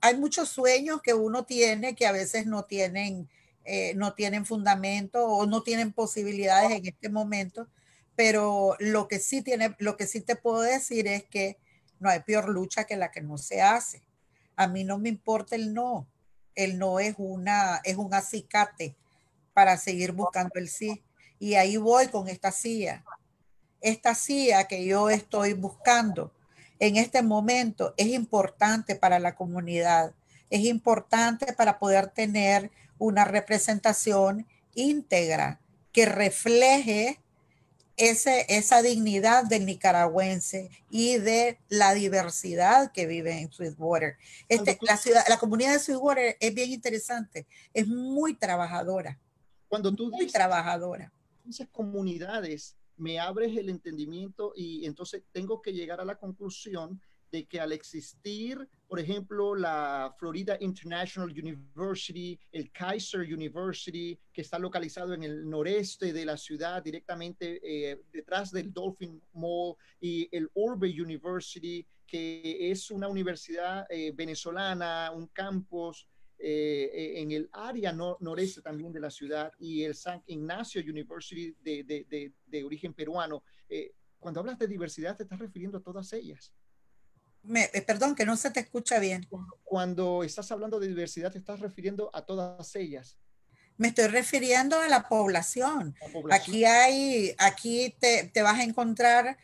hay, muchos sueños que uno tiene que a veces no tienen, eh, no tienen fundamento o no tienen posibilidades en este momento, pero lo que sí tiene, lo que sí te puedo decir es que no hay peor lucha que la que no se hace. A mí no me importa el no. El no es una, es un acicate para seguir buscando el sí. Y ahí voy con esta silla. Esta silla que yo estoy buscando en este momento es importante para la comunidad, es importante para poder tener una representación íntegra que refleje ese, esa dignidad del nicaragüense y de la diversidad que vive en Sweetwater. Este, la, ciudad, la comunidad de Sweetwater es bien interesante, es muy trabajadora. Cuando tú muy trabajadora. Esas comunidades me abres el entendimiento y entonces tengo que llegar a la conclusión de que al existir, por ejemplo, la Florida International University, el Kaiser University, que está localizado en el noreste de la ciudad, directamente eh, detrás del Dolphin Mall, y el Orbe University, que es una universidad eh, venezolana, un campus eh, eh, en el área noreste también de la ciudad y el San Ignacio University de, origen peruano. Eh, cuando hablas de diversidad, te estás refiriendo a todas ellas. Me, perdón, que no se te escucha bien. Cuando estás hablando de diversidad, te estás refiriendo a todas ellas. Me estoy refiriendo a la población. Aquí hay, aquí te, te vas a encontrar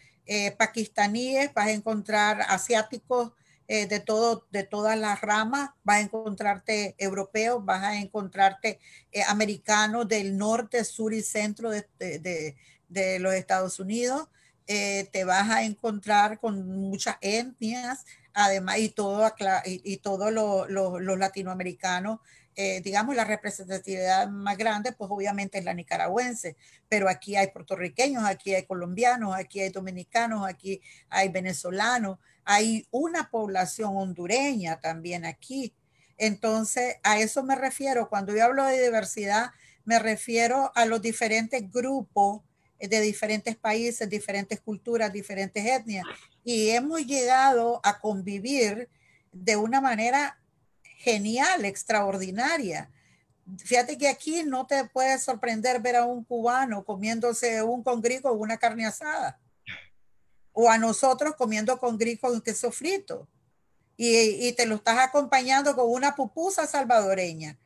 pakistaníes, vas a encontrar asiáticos, eh, de, todo, de todas las ramas. Vas a encontrarte europeos, vas a encontrarte eh, americanos del norte, sur y centro de, de, de los Estados Unidos. Eh, te vas a encontrar con muchas etnias, además, y todo, y, todos los latinoamericanos. digamos, la representatividad más grande, pues obviamente es la nicaragüense, pero aquí hay puertorriqueños, aquí hay colombianos, aquí hay dominicanos, aquí hay venezolanos, hay una población hondureña también aquí. Entonces, a eso me refiero. Cuando yo hablo de diversidad, me refiero a los diferentes grupos de diferentes países, diferentes culturas, diferentes etnias. Y hemos llegado a convivir de una manera genial, extraordinaria. Fíjate que aquí no te puede sorprender ver a un cubano comiéndose un congrigo o una carne asada o a nosotros comiendo con gris con queso frito. Y, te lo estás acompañando con una pupusa salvadoreña.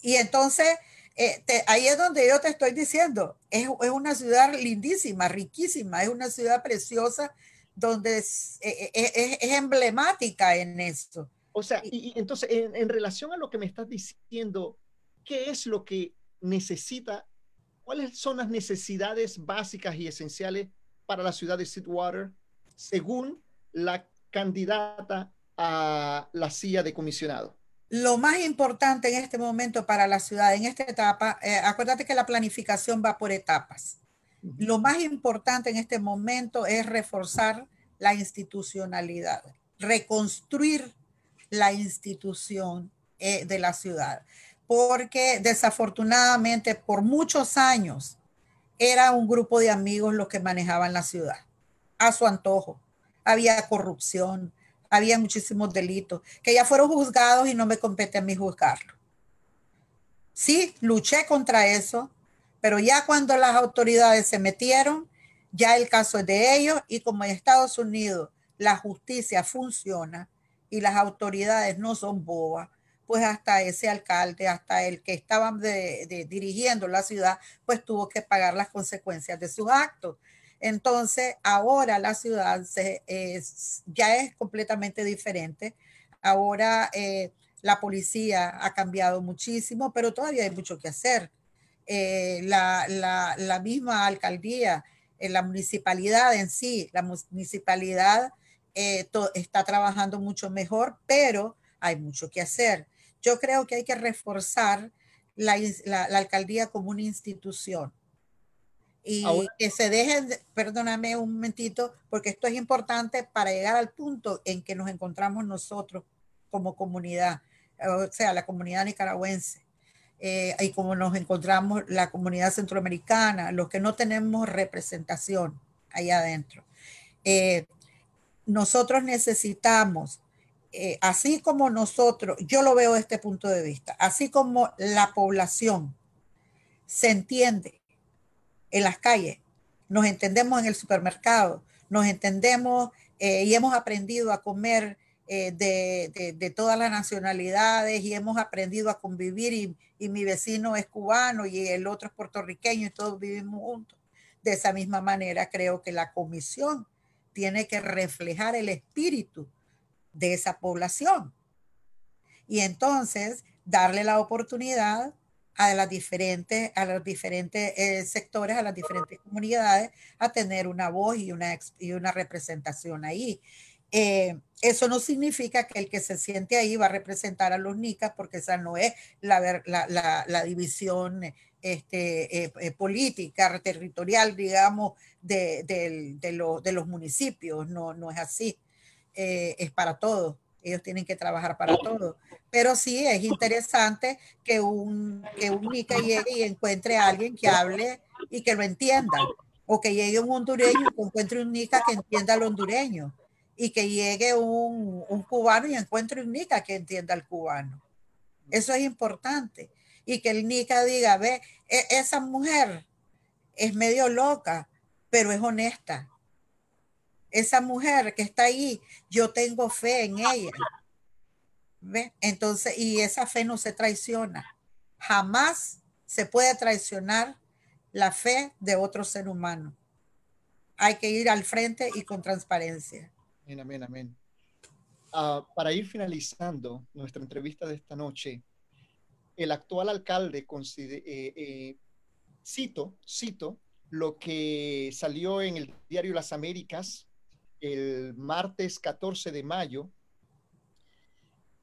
Y entonces, eh, ahí es donde yo te estoy diciendo, es, una ciudad lindísima, riquísima, es una ciudad preciosa donde es, e, e, emblemática en esto. O sea, y, entonces, en, en, relación a lo que me estás diciendo, ¿qué es lo que necesita? ¿Cuáles son las necesidades básicas y esenciales para la ciudad de Sweetwater según la candidata a la silla de comisionado? Lo más importante en este momento para la ciudad, en esta etapa, eh, acuérdate que la planificación va por etapas. Lo más importante en este momento es reforzar la institucionalidad, reconstruir la institución eh, de la ciudad, porque desafortunadamente por muchos años era un grupo de amigos los que manejaban la ciudad, a su antojo. Había corrupción, había muchísimos delitos, que ya fueron juzgados y no me compete a mí juzgarlo. Sí, luché contra eso, pero ya cuando las autoridades se metieron, ya el caso es de ellos y como en Estados Unidos la justicia funciona y las autoridades no son bobas, pues hasta ese alcalde, hasta el que estaba dirigiendo la ciudad, pues tuvo que pagar las consecuencias de sus actos. Entonces, ahora la ciudad ya es completamente diferente. Ahora eh, la policía ha cambiado muchísimo, pero todavía hay mucho que hacer. Eh, la, misma alcaldía, eh, la municipalidad en sí, la municipalidad está trabajando mucho mejor, pero hay mucho que hacer. Yo creo que hay que reforzar la, alcaldía como una institución y que se dejen, perdóname un momentito, porque esto es importante para llegar al punto en que nos encontramos nosotros como comunidad, o sea, la comunidad nicaragüense. Eh, y como nos encontramos la comunidad centroamericana, los que no tenemos representación allá adentro. Eh, nosotros necesitamos eh, así como nosotros, yo lo veo desde este punto de vista, así como la población se entiende en las calles, nos entendemos en el supermercado, nos entendemos eh, y hemos aprendido a comer eh, de, todas las nacionalidades y hemos aprendido a convivir y, y mi vecino es cubano y el otro es puertorriqueño y todos vivimos juntos. De esa misma manera creo que la comisión tiene que reflejar el espíritu de esa población. Y entonces darle la oportunidad a las diferentes, a los diferentes eh, sectores, a las diferentes comunidades, a tener una voz y una, y una representación ahí. Eh, eso no significa que el que se siente ahí va a representar a los NICAS, porque esa no es la, la, división este, eh, política, territorial, digamos, de, de, de, de, los municipios. No, no es así. Eh, es para todos. Ellos tienen que trabajar para todos. Pero sí es interesante que un, que un Nica llegue y encuentre a alguien que hable y que lo entienda. O que llegue un hondureño y encuentre un Nica que entienda al hondureño. Y que llegue un, un cubano y encuentre un Nica que entienda al cubano. Eso es importante. Y que el Nica diga, ve, e, esa mujer es medio loca, pero es honesta esa mujer que está ahí, yo tengo fe en ella. ¿Ve? Entonces, y esa fe no se traiciona. Jamás se puede traicionar la fe de otro ser humano. Hay que ir al frente y con transparencia. Amén, amén, amén. Ah, para ir finalizando nuestra entrevista de esta noche, el actual alcalde, eh, eh, cito, cito lo que salió en el diario Las Américas el martes 14 de mayo,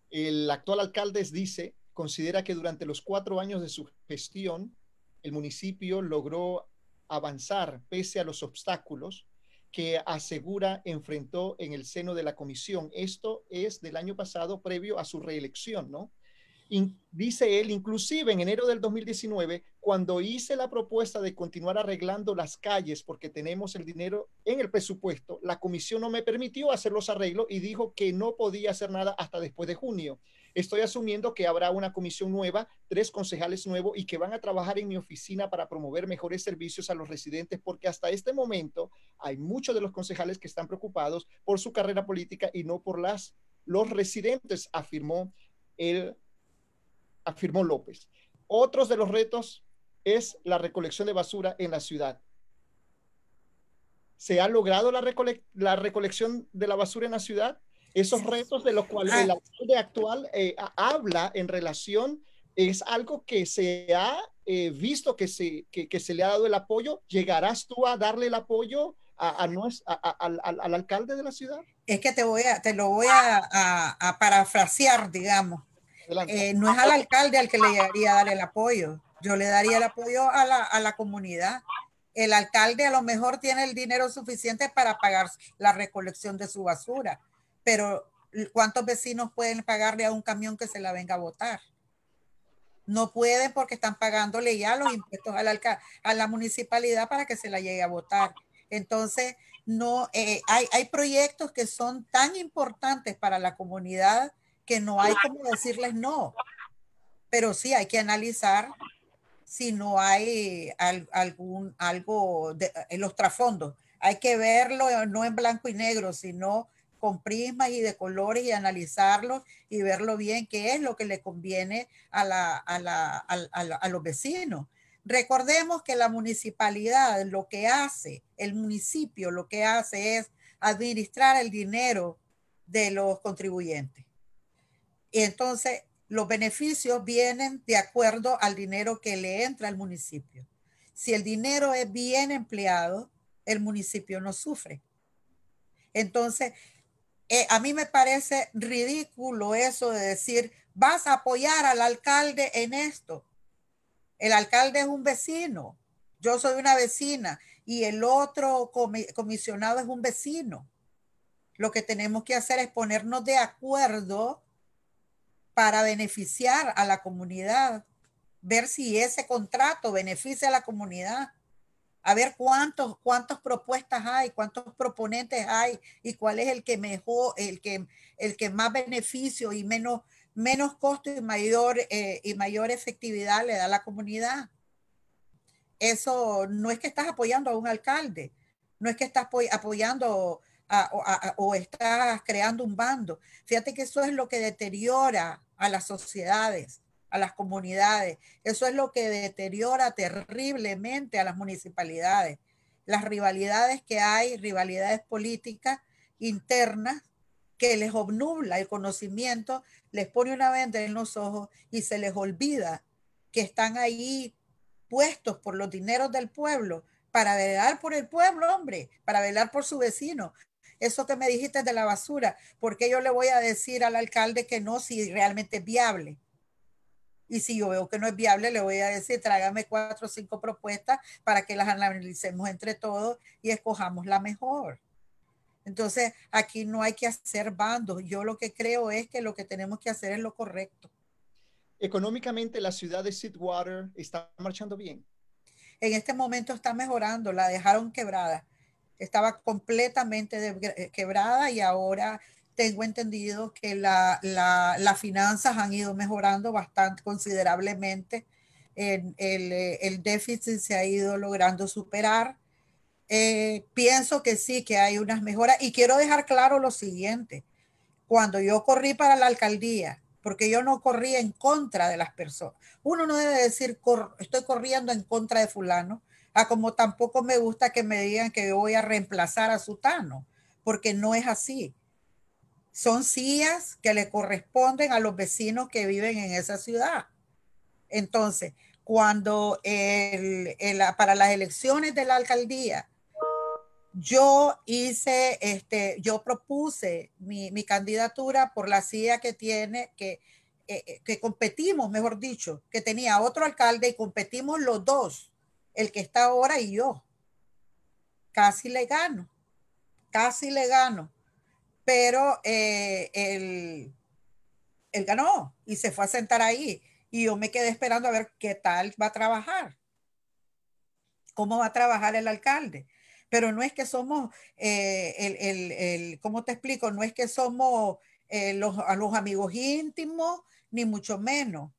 el actual alcalde dice, considera que durante los cuatro años de su gestión, el municipio logró avanzar pese a los obstáculos que asegura enfrentó en el seno de la comisión. Esto es del año pasado previo a su reelección, ¿no? Dice él, inclusive en enero del 2019, cuando hice la propuesta de continuar arreglando las calles porque tenemos el dinero en el presupuesto, la comisión no me permitió hacer los arreglos y dijo que no podía hacer nada hasta después de junio. Estoy asumiendo que habrá una comisión nueva, tres concejales nuevos y que van a trabajar en mi oficina para promover mejores servicios a los residentes porque hasta este momento hay muchos de los concejales que están preocupados por su carrera política y no por las los residentes, afirmó el afirmó López. Otros de los retos es la recolección de basura en la ciudad. ¿Se ha logrado la, la recolección de la basura en la ciudad? Esos retos de los cuales el alcalde actual eh, habla en relación es algo que se ha eh, visto que se, que, se le ha dado el apoyo. ¿Llegarás tú a darle el apoyo a, al, alcalde de la ciudad? Es que te, voy a, te lo voy a, a parafrasear, digamos. Eh, no es al alcalde al que le llegaría a dar el apoyo. Yo le daría el apoyo a la, a la comunidad. El alcalde a lo mejor tiene el dinero suficiente para pagar la recolección de su basura, pero ¿cuántos vecinos pueden pagarle a un camión que se la venga a botar? No pueden porque están pagándole ya los impuestos a la, a la municipalidad para que se la llegue a votar. Entonces, no eh, hay, hay proyectos que son tan importantes para la comunidad que no hay como decirles no, pero sí hay que analizar si no hay algún algo de, en los trasfondos. Hay que verlo no en blanco y negro, sino con prismas y de colores y analizarlo y verlo bien, qué es lo que le conviene a, la, a, la, a, los vecinos. Recordemos que la municipalidad lo que hace, el municipio lo que hace es administrar el dinero de los contribuyentes. Y entonces los beneficios vienen de acuerdo al dinero que le entra al municipio. Si el dinero es bien empleado, el municipio no sufre. Entonces, eh, a mí me parece ridículo eso de decir, vas a apoyar al alcalde en esto. El alcalde es un vecino, yo soy una vecina y el otro comisionado es un vecino. Lo que tenemos que hacer es ponernos de acuerdo para beneficiar a la comunidad, ver si ese contrato beneficia a la comunidad a ver cuántos, cuántas propuestas hay, cuántos proponentes hay y cuál es el que mejor, el que, el que más beneficio y menos, menos costo y mayor, eh, y mayor efectividad le da a la comunidad. Eso no es que estás apoyando a un alcalde, no es que estás apoyando o estás creando un bando. Fíjate que eso es lo que deteriora a las sociedades a las comunidades. Eso es lo que deteriora terriblemente a las municipalidades. Las rivalidades que hay, rivalidades políticas internas, que les obnubla el conocimiento, les pone una venda en los ojos y se les olvida que están ahí puestos por los dineros del pueblo para velar por el pueblo, hombre, para velar por su vecino. Eso que me dijiste de la basura, porque yo le voy a decir al alcalde que no si realmente es viable? Y si yo veo que no es viable, le voy a decir, tráigame cuatro o cinco propuestas para que las analicemos entre todos y escojamos la mejor. Entonces, aquí no hay que hacer bandos. Yo lo que creo es que lo que tenemos que hacer es lo correcto. Económicamente, la ciudad de Sweetwater está marchando bien. En este momento está mejorando. La dejaron quebrada. Estaba completamente quebrada y ahora tengo entendido que las finanzas han ido mejorando bastante considerablemente. el, el, déficit se ha ido logrando superar. Eh, pienso que sí, que hay unas mejoras. Y quiero dejar claro lo siguiente. Cuando yo corrí para la alcaldía, porque yo no corrí en contra de las personas. Uno no debe decir, estoy corriendo en contra de fulano, a como tampoco me gusta que me digan que yo voy a reemplazar a Sutano, porque no es así son sillas que le corresponden a los vecinos que viven en esa ciudad. Entonces, cuando el, para las elecciones de la alcaldía, yo hice, este, yo propuse mi, candidatura por la silla que tiene, que, eh, eh, que competimos, mejor dicho, que tenía otro alcalde y competimos los dos, el que está ahora y yo. Casi le gano, casi le gano pero eh, él, ganó y se fue a sentar ahí. Y yo me quedé esperando a ver qué tal va a trabajar, cómo va a trabajar el alcalde. Pero no es que somos, eh, el, el, ¿cómo te explico? No es que somos eh, los, los amigos íntimos, ni mucho menos.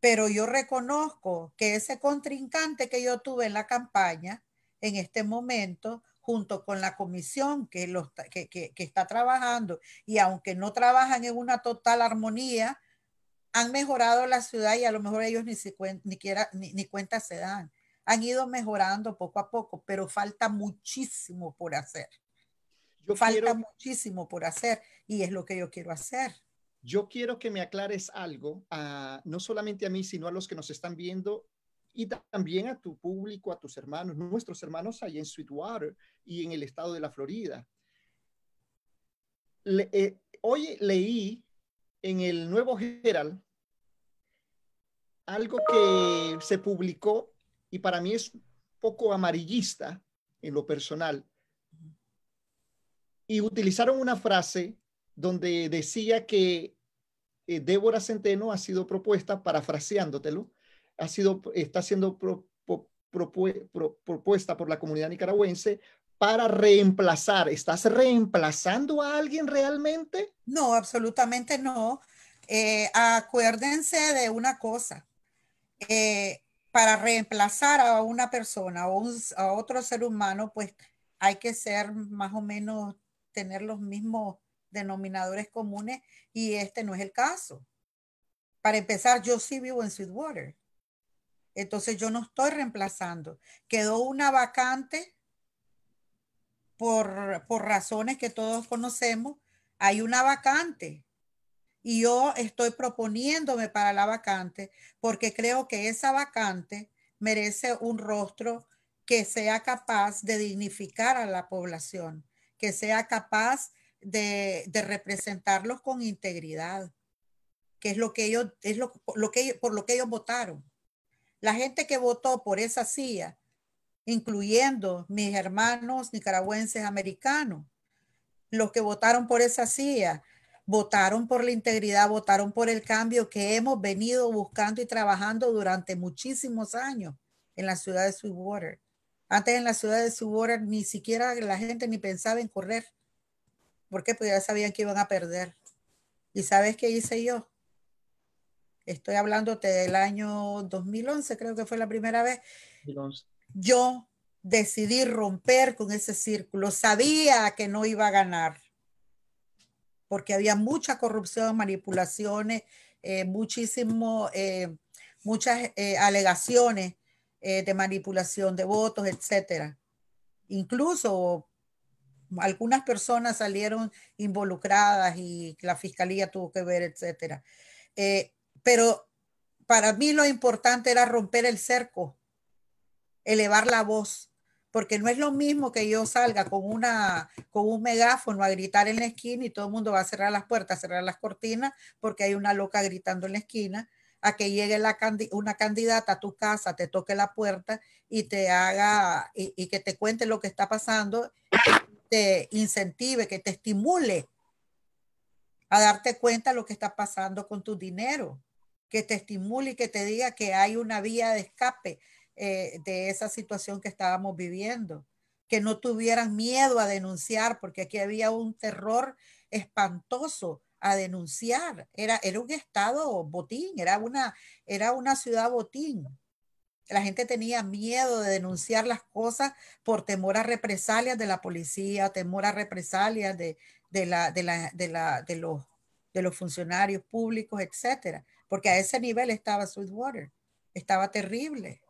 Pero yo reconozco que ese contrincante que yo tuve en la campaña, en este momento, junto con la comisión que, los, que, que, está trabajando y aunque no trabajan en una total armonía, han mejorado la ciudad y a lo mejor ellos ni, ni, ni, ni cuenta se dan. Han ido mejorando poco a poco, pero falta muchísimo por hacer. Yo falta muchísimo por hacer y es lo que yo quiero hacer. Yo quiero que me aclares algo, a, no solamente a mí, sino a los que nos están viendo y también a tu público, a tus hermanos, nuestros hermanos allá en Sweetwater y en el estado de la Florida. Eh, hoy leí en el Nuevo Herald algo que se publicó y para mí es poco amarillista en lo personal. Y utilizaron una frase donde decía que eh, Débora Centeno ha sido propuesta, parafraseándotelo, ha sido, está siendo propuesta por la comunidad nicaragüense para reemplazar. ¿Estás reemplazando a alguien realmente? No, absolutamente no. Eh, acuérdense de una cosa. Eh, para reemplazar a una persona o a otro ser humano, pues hay que ser más o menos tener los mismos denominadores comunes y este no es el caso. Para empezar, yo sí vivo en Sweetwater. Entonces yo no estoy reemplazando. Quedó una vacante por, por razones que todos conocemos. Hay una vacante y yo estoy proponiéndome para la vacante porque creo que esa vacante merece un rostro que sea capaz de dignificar a la población, que sea capaz de, representarlos con integridad, que es lo que ellos, es lo, lo que, por lo que ellos votaron. La gente que votó por esa silla, incluyendo mis hermanos nicaragüenses americanos, los que votaron por esa silla, votaron por la integridad, votaron por el cambio que hemos venido buscando y trabajando durante muchísimos años en la ciudad de Sweetwater. Antes en la ciudad de Sweetwater ni siquiera la gente ni pensaba en correr. ¿Por qué? Porque ya sabían que iban a perder. ¿Y sabes qué hice yo? Estoy hablándote del año 2011, creo que fue la primera vez. 2011. Yo decidí romper con ese círculo. Sabía que no iba a ganar porque había mucha corrupción, manipulaciones, eh, muchísimo, eh, muchas eh, alegaciones de manipulación de votos, etcétera. Incluso algunas personas salieron involucradas y la fiscalía tuvo que ver, etcétera. pero para mí lo importante era romper el cerco, elevar la voz porque no es lo mismo que yo salga con, una, con un megáfono a gritar en la esquina y todo el mundo va a cerrar las puertas, cerrar las cortinas, porque hay una loca gritando en la esquina, a que llegue una candidata a tu casa, te toque la puerta y te haga, y, que te cuente lo que está pasando, te incentive, que te estimule a darte cuenta de lo que está pasando con tu dinero, que te estimule y que te diga que hay una vía de escape, eh, de esa situación que estábamos viviendo, que no tuvieran miedo a denunciar, porque aquí había un terror espantoso a denunciar. Era, era un estado botín, era una, era una ciudad botín. La gente tenía miedo de denunciar las cosas por temor a represalias de la policía, temor a represalias de, de, la, de, la, de, la, de, los, de los funcionarios públicos, etcétera. Porque a ese nivel estaba Sweetwater. Estaba terrible.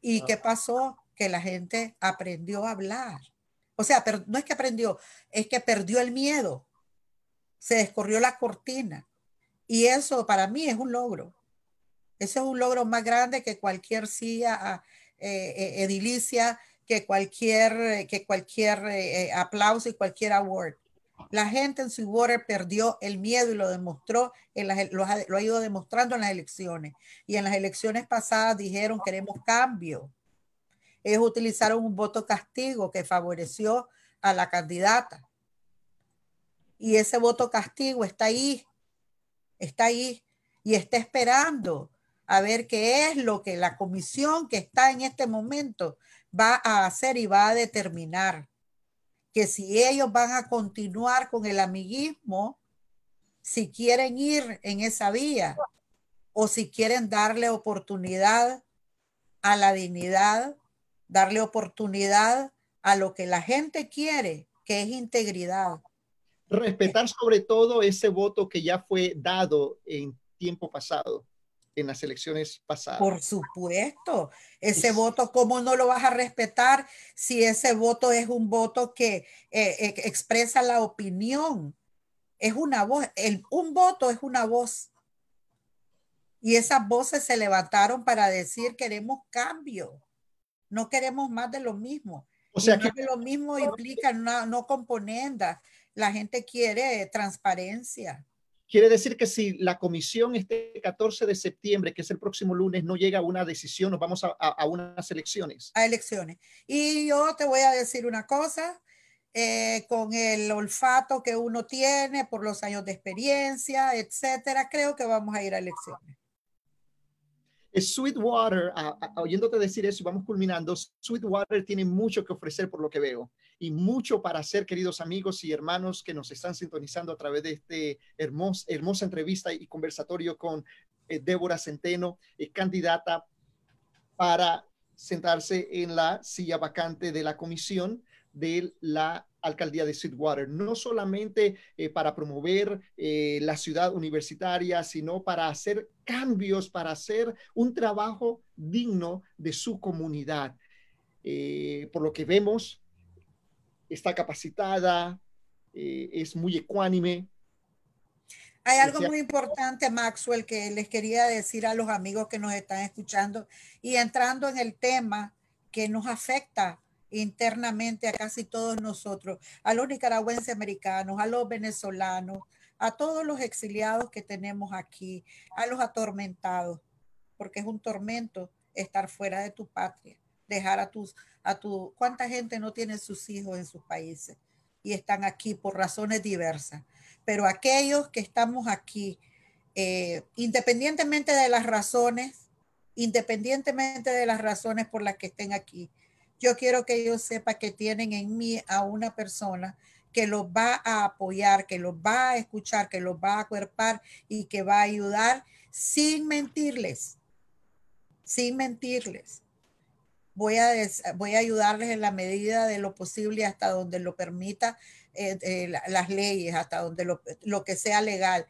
¿Y qué pasó? Que la gente aprendió a hablar. O sea, pero no es que aprendió, es que perdió el miedo. Se descorrió la cortina. Y eso para mí es un logro. Ese es un logro más grande que cualquier ah, eh, eh, edilicia, que cualquier, que cualquier eh, aplauso y cualquier award. La gente en Sweetwater perdió el miedo y lo demostró, en lo, ha, lo, ha, ido demostrando en las elecciones. Y en las elecciones pasadas dijeron queremos cambio. Ellos utilizaron un voto castigo que favoreció a la candidata. Y ese voto castigo está ahí, está ahí y está esperando a ver qué es lo que la comisión que está en este momento va a hacer y va a determinar que si ellos van a continuar con el amiguismo, si quieren ir en esa vía o si quieren darle oportunidad a la dignidad, darle oportunidad a lo que la gente quiere, que es integridad. Respetar sobre todo ese voto que ya fue dado en tiempo pasado en las elecciones pasadas. Por supuesto, ese voto, ¿cómo no lo vas a respetar si ese voto es un voto que eh, eh, expresa la opinión? Es una voz, el, un voto es una voz. Y esas voces se levantaron para decir queremos cambio, no queremos más de lo mismo. O sea, que lo mismo implica no, no componendas. La gente quiere transparencia. Quiere decir que si la comisión este 14 de septiembre, que es el próximo lunes, no llega a una decisión, nos vamos a, unas elecciones. A elecciones. Y yo te voy a decir una cosa, eh, con el olfato que uno tiene por los años de experiencia, etcétera, creo que vamos a ir a elecciones. Sweetwater, oyéndote decir eso vamos culminando, Sweetwater tiene mucho que ofrecer por lo que veo y mucho para hacer, queridos amigos y hermanos que nos están sintonizando a través de este hermoso, hermosa entrevista y conversatorio con eh, Débora Centeno, eh, candidata para sentarse en la silla vacante de la comisión de la alcaldía de Sweetwater, no solamente eh, para promover eh, la ciudad universitaria, sino para hacer cambios, para hacer un trabajo digno de su comunidad. Eh, por lo que vemos, está capacitada, es muy ecuánime. Hay algo muy importante, Maxwell, que les quería decir a los amigos que nos están escuchando y entrando en el tema que nos afecta internamente a casi todos nosotros, a los nicaragüenses americanos, a los venezolanos, a todos los exiliados que tenemos aquí, a los atormentados, porque es un tormento estar fuera de tu patria, dejar a tus, a tu, ¿cuánta gente no tiene sus hijos en sus países y están aquí por razones diversas? Pero aquellos que estamos aquí, eh, independientemente de las razones, independientemente de las razones por las que estén aquí, yo quiero que ellos sepan que tienen en mí a una persona que los va a apoyar, que los va a escuchar, que los va a acuerpar y que va a ayudar sin mentirles, sin mentirles. Voy a, voy a ayudarles en la medida de lo posible hasta donde lo permita eh, eh, las leyes, hasta donde lo, lo que sea legal.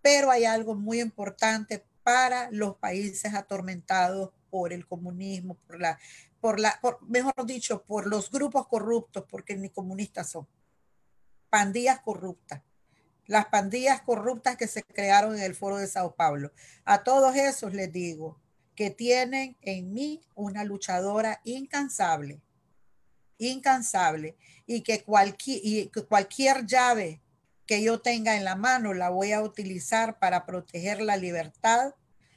Pero hay algo muy importante para los países atormentados por el comunismo, por la por la, mejor dicho, por los grupos corruptos, porque ni comunistas son. Pandillas corruptas. Las pandillas corruptas que se crearon en el foro de Sao Paulo. A todos esos les digo que tienen en mí una luchadora incansable, incansable, y que cualquier, y cualquier llave que yo tenga en la mano la voy a utilizar para proteger la libertad,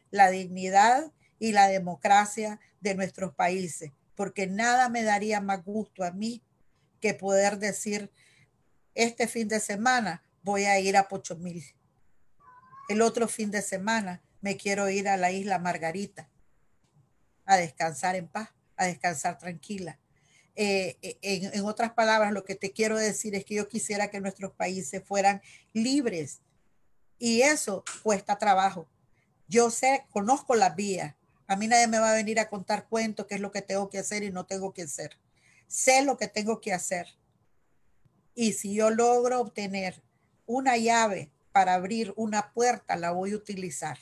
la dignidad y la democracia de nuestros países, porque nada me daría más gusto a mí que poder decir, este fin de semana voy a ir a Pochomil. El otro fin de semana me quiero ir a la isla Margarita a descansar en paz, a descansar tranquila. Eh, eh, en, en, otras palabras, lo que te quiero decir es que yo quisiera que nuestros países fueran libres y eso cuesta trabajo. Yo sé, conozco las vías, a mí nadie me va a venir a contar cuentos, qué es lo que tengo que hacer y no tengo que hacer. Sé lo que tengo que hacer. Y si yo logro obtener una llave para abrir una puerta, la voy a utilizar.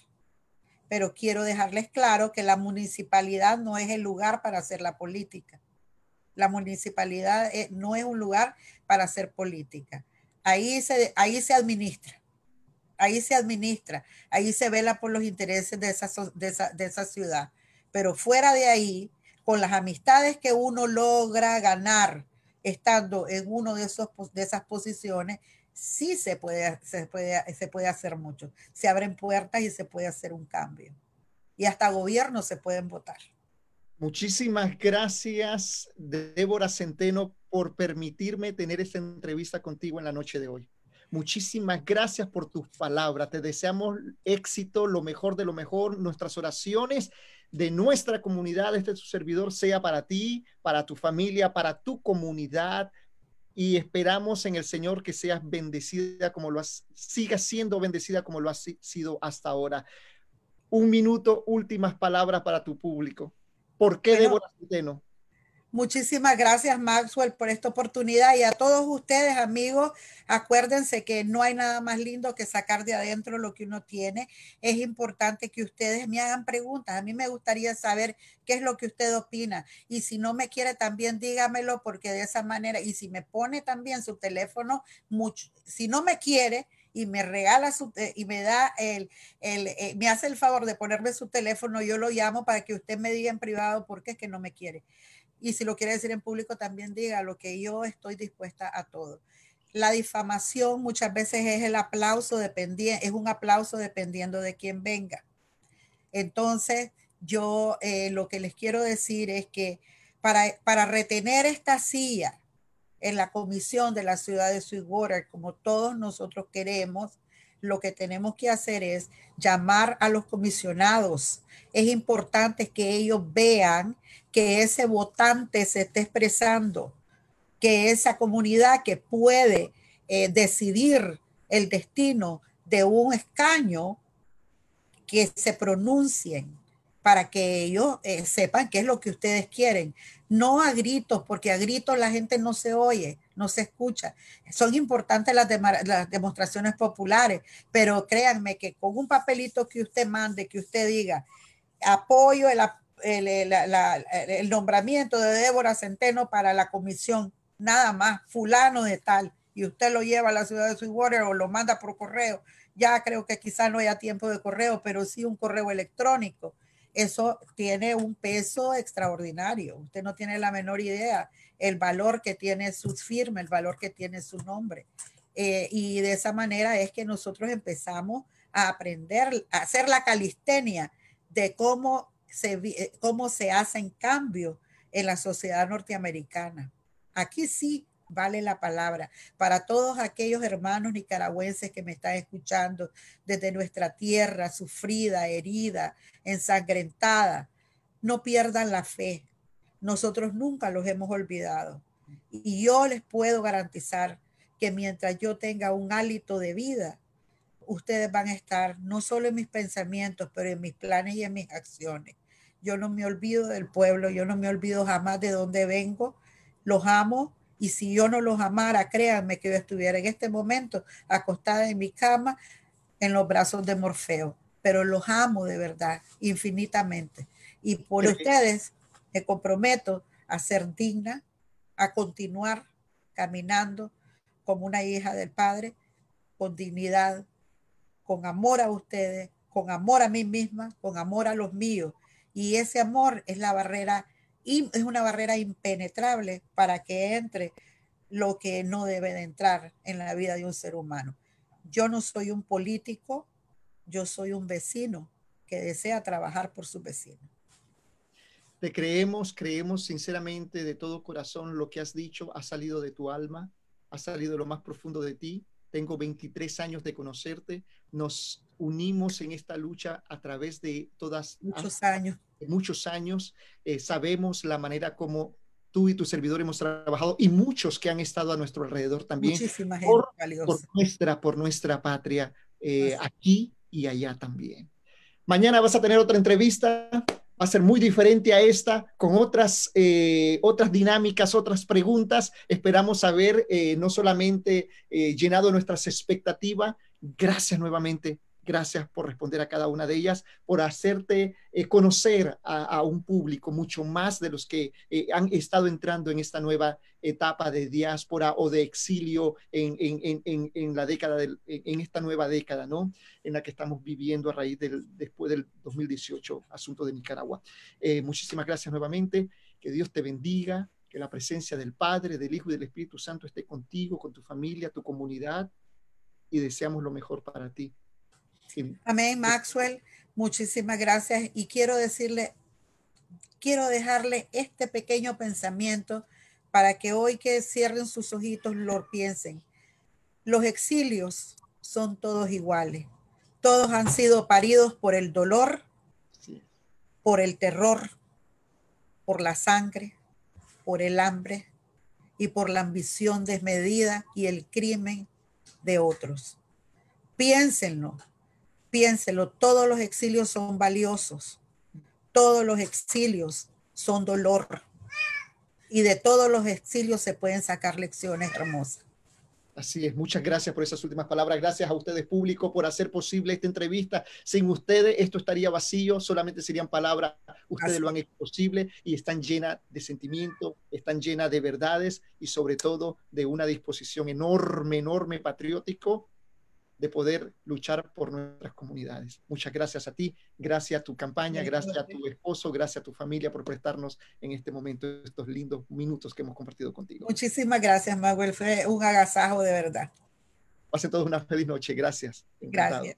Pero quiero dejarles claro que la municipalidad no es el lugar para hacer la política. La municipalidad eh, no es un lugar para hacer política. Ahí se, ahí se administra ahí se administra, ahí se vela por los intereses de esa, de esa, ciudad. Pero fuera de ahí, con las amistades que uno logra ganar estando en uno de, esos, de esas posiciones, sí se puede, se, puede, se puede hacer mucho. Se abren puertas y se puede hacer un cambio. Y hasta gobiernos se pueden votar. Muchísimas gracias, Débora Centeno, por permitirme tener esta entrevista contigo en la noche de hoy. Muchísimas gracias por tus palabras. Te deseamos éxito, lo mejor de lo mejor. Nuestras oraciones de nuestra comunidad, este su servidor, sea para ti, para tu familia, para tu comunidad. Y esperamos en el Señor que seas bendecida como lo has, sigas siendo bendecida como lo has sido hasta ahora. Un minuto, últimas palabras para tu público. ¿Por qué Débora Centeno? Muchísimas gracias, Maxwell, por esta oportunidad. Y a todos ustedes, amigos, acuérdense que no hay nada más lindo que sacar de adentro lo que uno tiene. Es importante que ustedes me hagan preguntas. A mí me gustaría saber qué es lo que usted opina. Y si no me quiere, también dígamelo, porque de esa manera, y si me pone también su teléfono, si no me quiere, y me regala su, eh, y me da el, el eh, me hace el favor de ponerme su teléfono, yo lo llamo para que usted me diga en privado por qué es que no me quiere. Y si lo quiere decir en público, también diga lo que yo estoy dispuesta a todo. La difamación muchas veces es el aplauso, dependiendo, es un aplauso dependiendo de quién venga. Entonces, yo eh, lo que les quiero decir es que para, para retener esta silla en la comisión de la ciudad de Sweetwater, como todos nosotros queremos, lo que tenemos que hacer es llamar a los comisionados. Es importante que ellos vean que ese votante se esté expresando, que esa comunidad que puede eh, decidir el destino de un escaño, que se pronuncien, para que ellos eh, sepan qué es lo que ustedes quieren. No a gritos, porque a gritos la gente no se oye, no se escucha. Son importantes las, las demostraciones populares, pero créanme que con un papelito que usted mande, que usted diga, apoyo el, el, nombramiento de Débora Centeno para la comisión, nada más, fulano de tal, y usted lo lleva a la ciudad de Sweetwater o lo manda por correo, ya creo que quizás no haya tiempo de correo, pero sí un correo electrónico eso tiene un peso extraordinario. Usted no tiene la menor idea el valor que tiene su firma, el valor que tiene su nombre. Eh, y de esa manera es que nosotros empezamos a aprender, a hacer la calistenia de cómo se, eh, cómo se hacen cambios en la sociedad norteamericana. Aquí sí vale la palabra. Para todos aquellos hermanos nicaragüenses que me están escuchando desde nuestra tierra sufrida, herida, ensangrentada, no pierdan la fe. Nosotros nunca los hemos olvidado. Y yo les puedo garantizar que mientras yo tenga un hálito de vida, ustedes van a estar no solo en mis pensamientos, pero en mis planes y en mis acciones. Yo no me olvido del pueblo, yo no me olvido jamás de dónde vengo. Los amo y si yo no los amara, créanme que yo estuviera en este momento acostada en mi cama en los brazos de Morfeo. Pero los amo de verdad, infinitamente. Y por ustedes me comprometo a ser digna, a continuar caminando como una hija del Padre, con dignidad, con amor a ustedes, con amor a mí misma, con amor a los míos. Y ese amor es la barrera es una barrera impenetrable para que entre lo que no debe de entrar en la vida de un ser humano. Yo no soy un político, yo soy un vecino que desea trabajar por su vecino. Te creemos, creemos sinceramente de todo corazón lo que has dicho, ha salido de tu alma, ha salido de lo más profundo de ti. Tengo 23 años de conocerte, nos unimos en esta lucha a través de todas muchos años muchos años. Eh, sabemos la manera como tú y tu servidor hemos trabajado y muchos que han estado a nuestro alrededor también. Muchísima gente por, por nuestra, por nuestra patria, eh, aquí y allá también. Mañana vas a tener otra entrevista, va a ser muy diferente a esta, con otras, eh, otras dinámicas, otras preguntas. Esperamos haber no solamente llenado nuestras expectativas, gracias nuevamente Gracias por responder a cada una de ellas, por hacerte eh, conocer a, un público mucho más de los que eh, han estado entrando en esta nueva etapa de diáspora o de exilio en, la década, en esta nueva década, ¿no? En la que estamos viviendo a raíz del, después del 2018, asunto de Nicaragua. Eh, muchísimas gracias nuevamente. Que Dios te bendiga, que la presencia del Padre, del Hijo y del Espíritu Santo esté contigo, con tu familia, tu comunidad, y deseamos lo mejor para ti. Amén, Maxwell. Muchísimas gracias. Y quiero decirle, quiero dejarle este pequeño pensamiento para que hoy que cierren sus ojitos lo piensen. Los exilios son todos iguales. Todos han sido paridos por el dolor, por el terror, por la sangre, por el hambre y por la ambición desmedida y el crimen de otros. Piénsenlo, Piénselo, todos los exilios son valiosos, todos los exilios son dolor y de todos los exilios se pueden sacar lecciones hermosas. Así es, muchas gracias por esas últimas palabras. Gracias a ustedes, público, por hacer posible esta entrevista. Sin ustedes, esto estaría vacío, solamente serían palabras. Ustedes lo han hecho posible y están llenas de sentimiento, están llenas de verdades y sobre todo de una disposición enorme, enorme patriótico de poder luchar por nuestras comunidades. Muchas gracias a ti, gracias a tu campaña, gracias a tu esposo, gracias a tu familia por prestarnos en este momento estos lindos minutos que hemos compartido contigo. Muchísimas gracias, Manuel. Fue un agasajo de verdad. Pasen todos una feliz noche. Gracias. Gracias.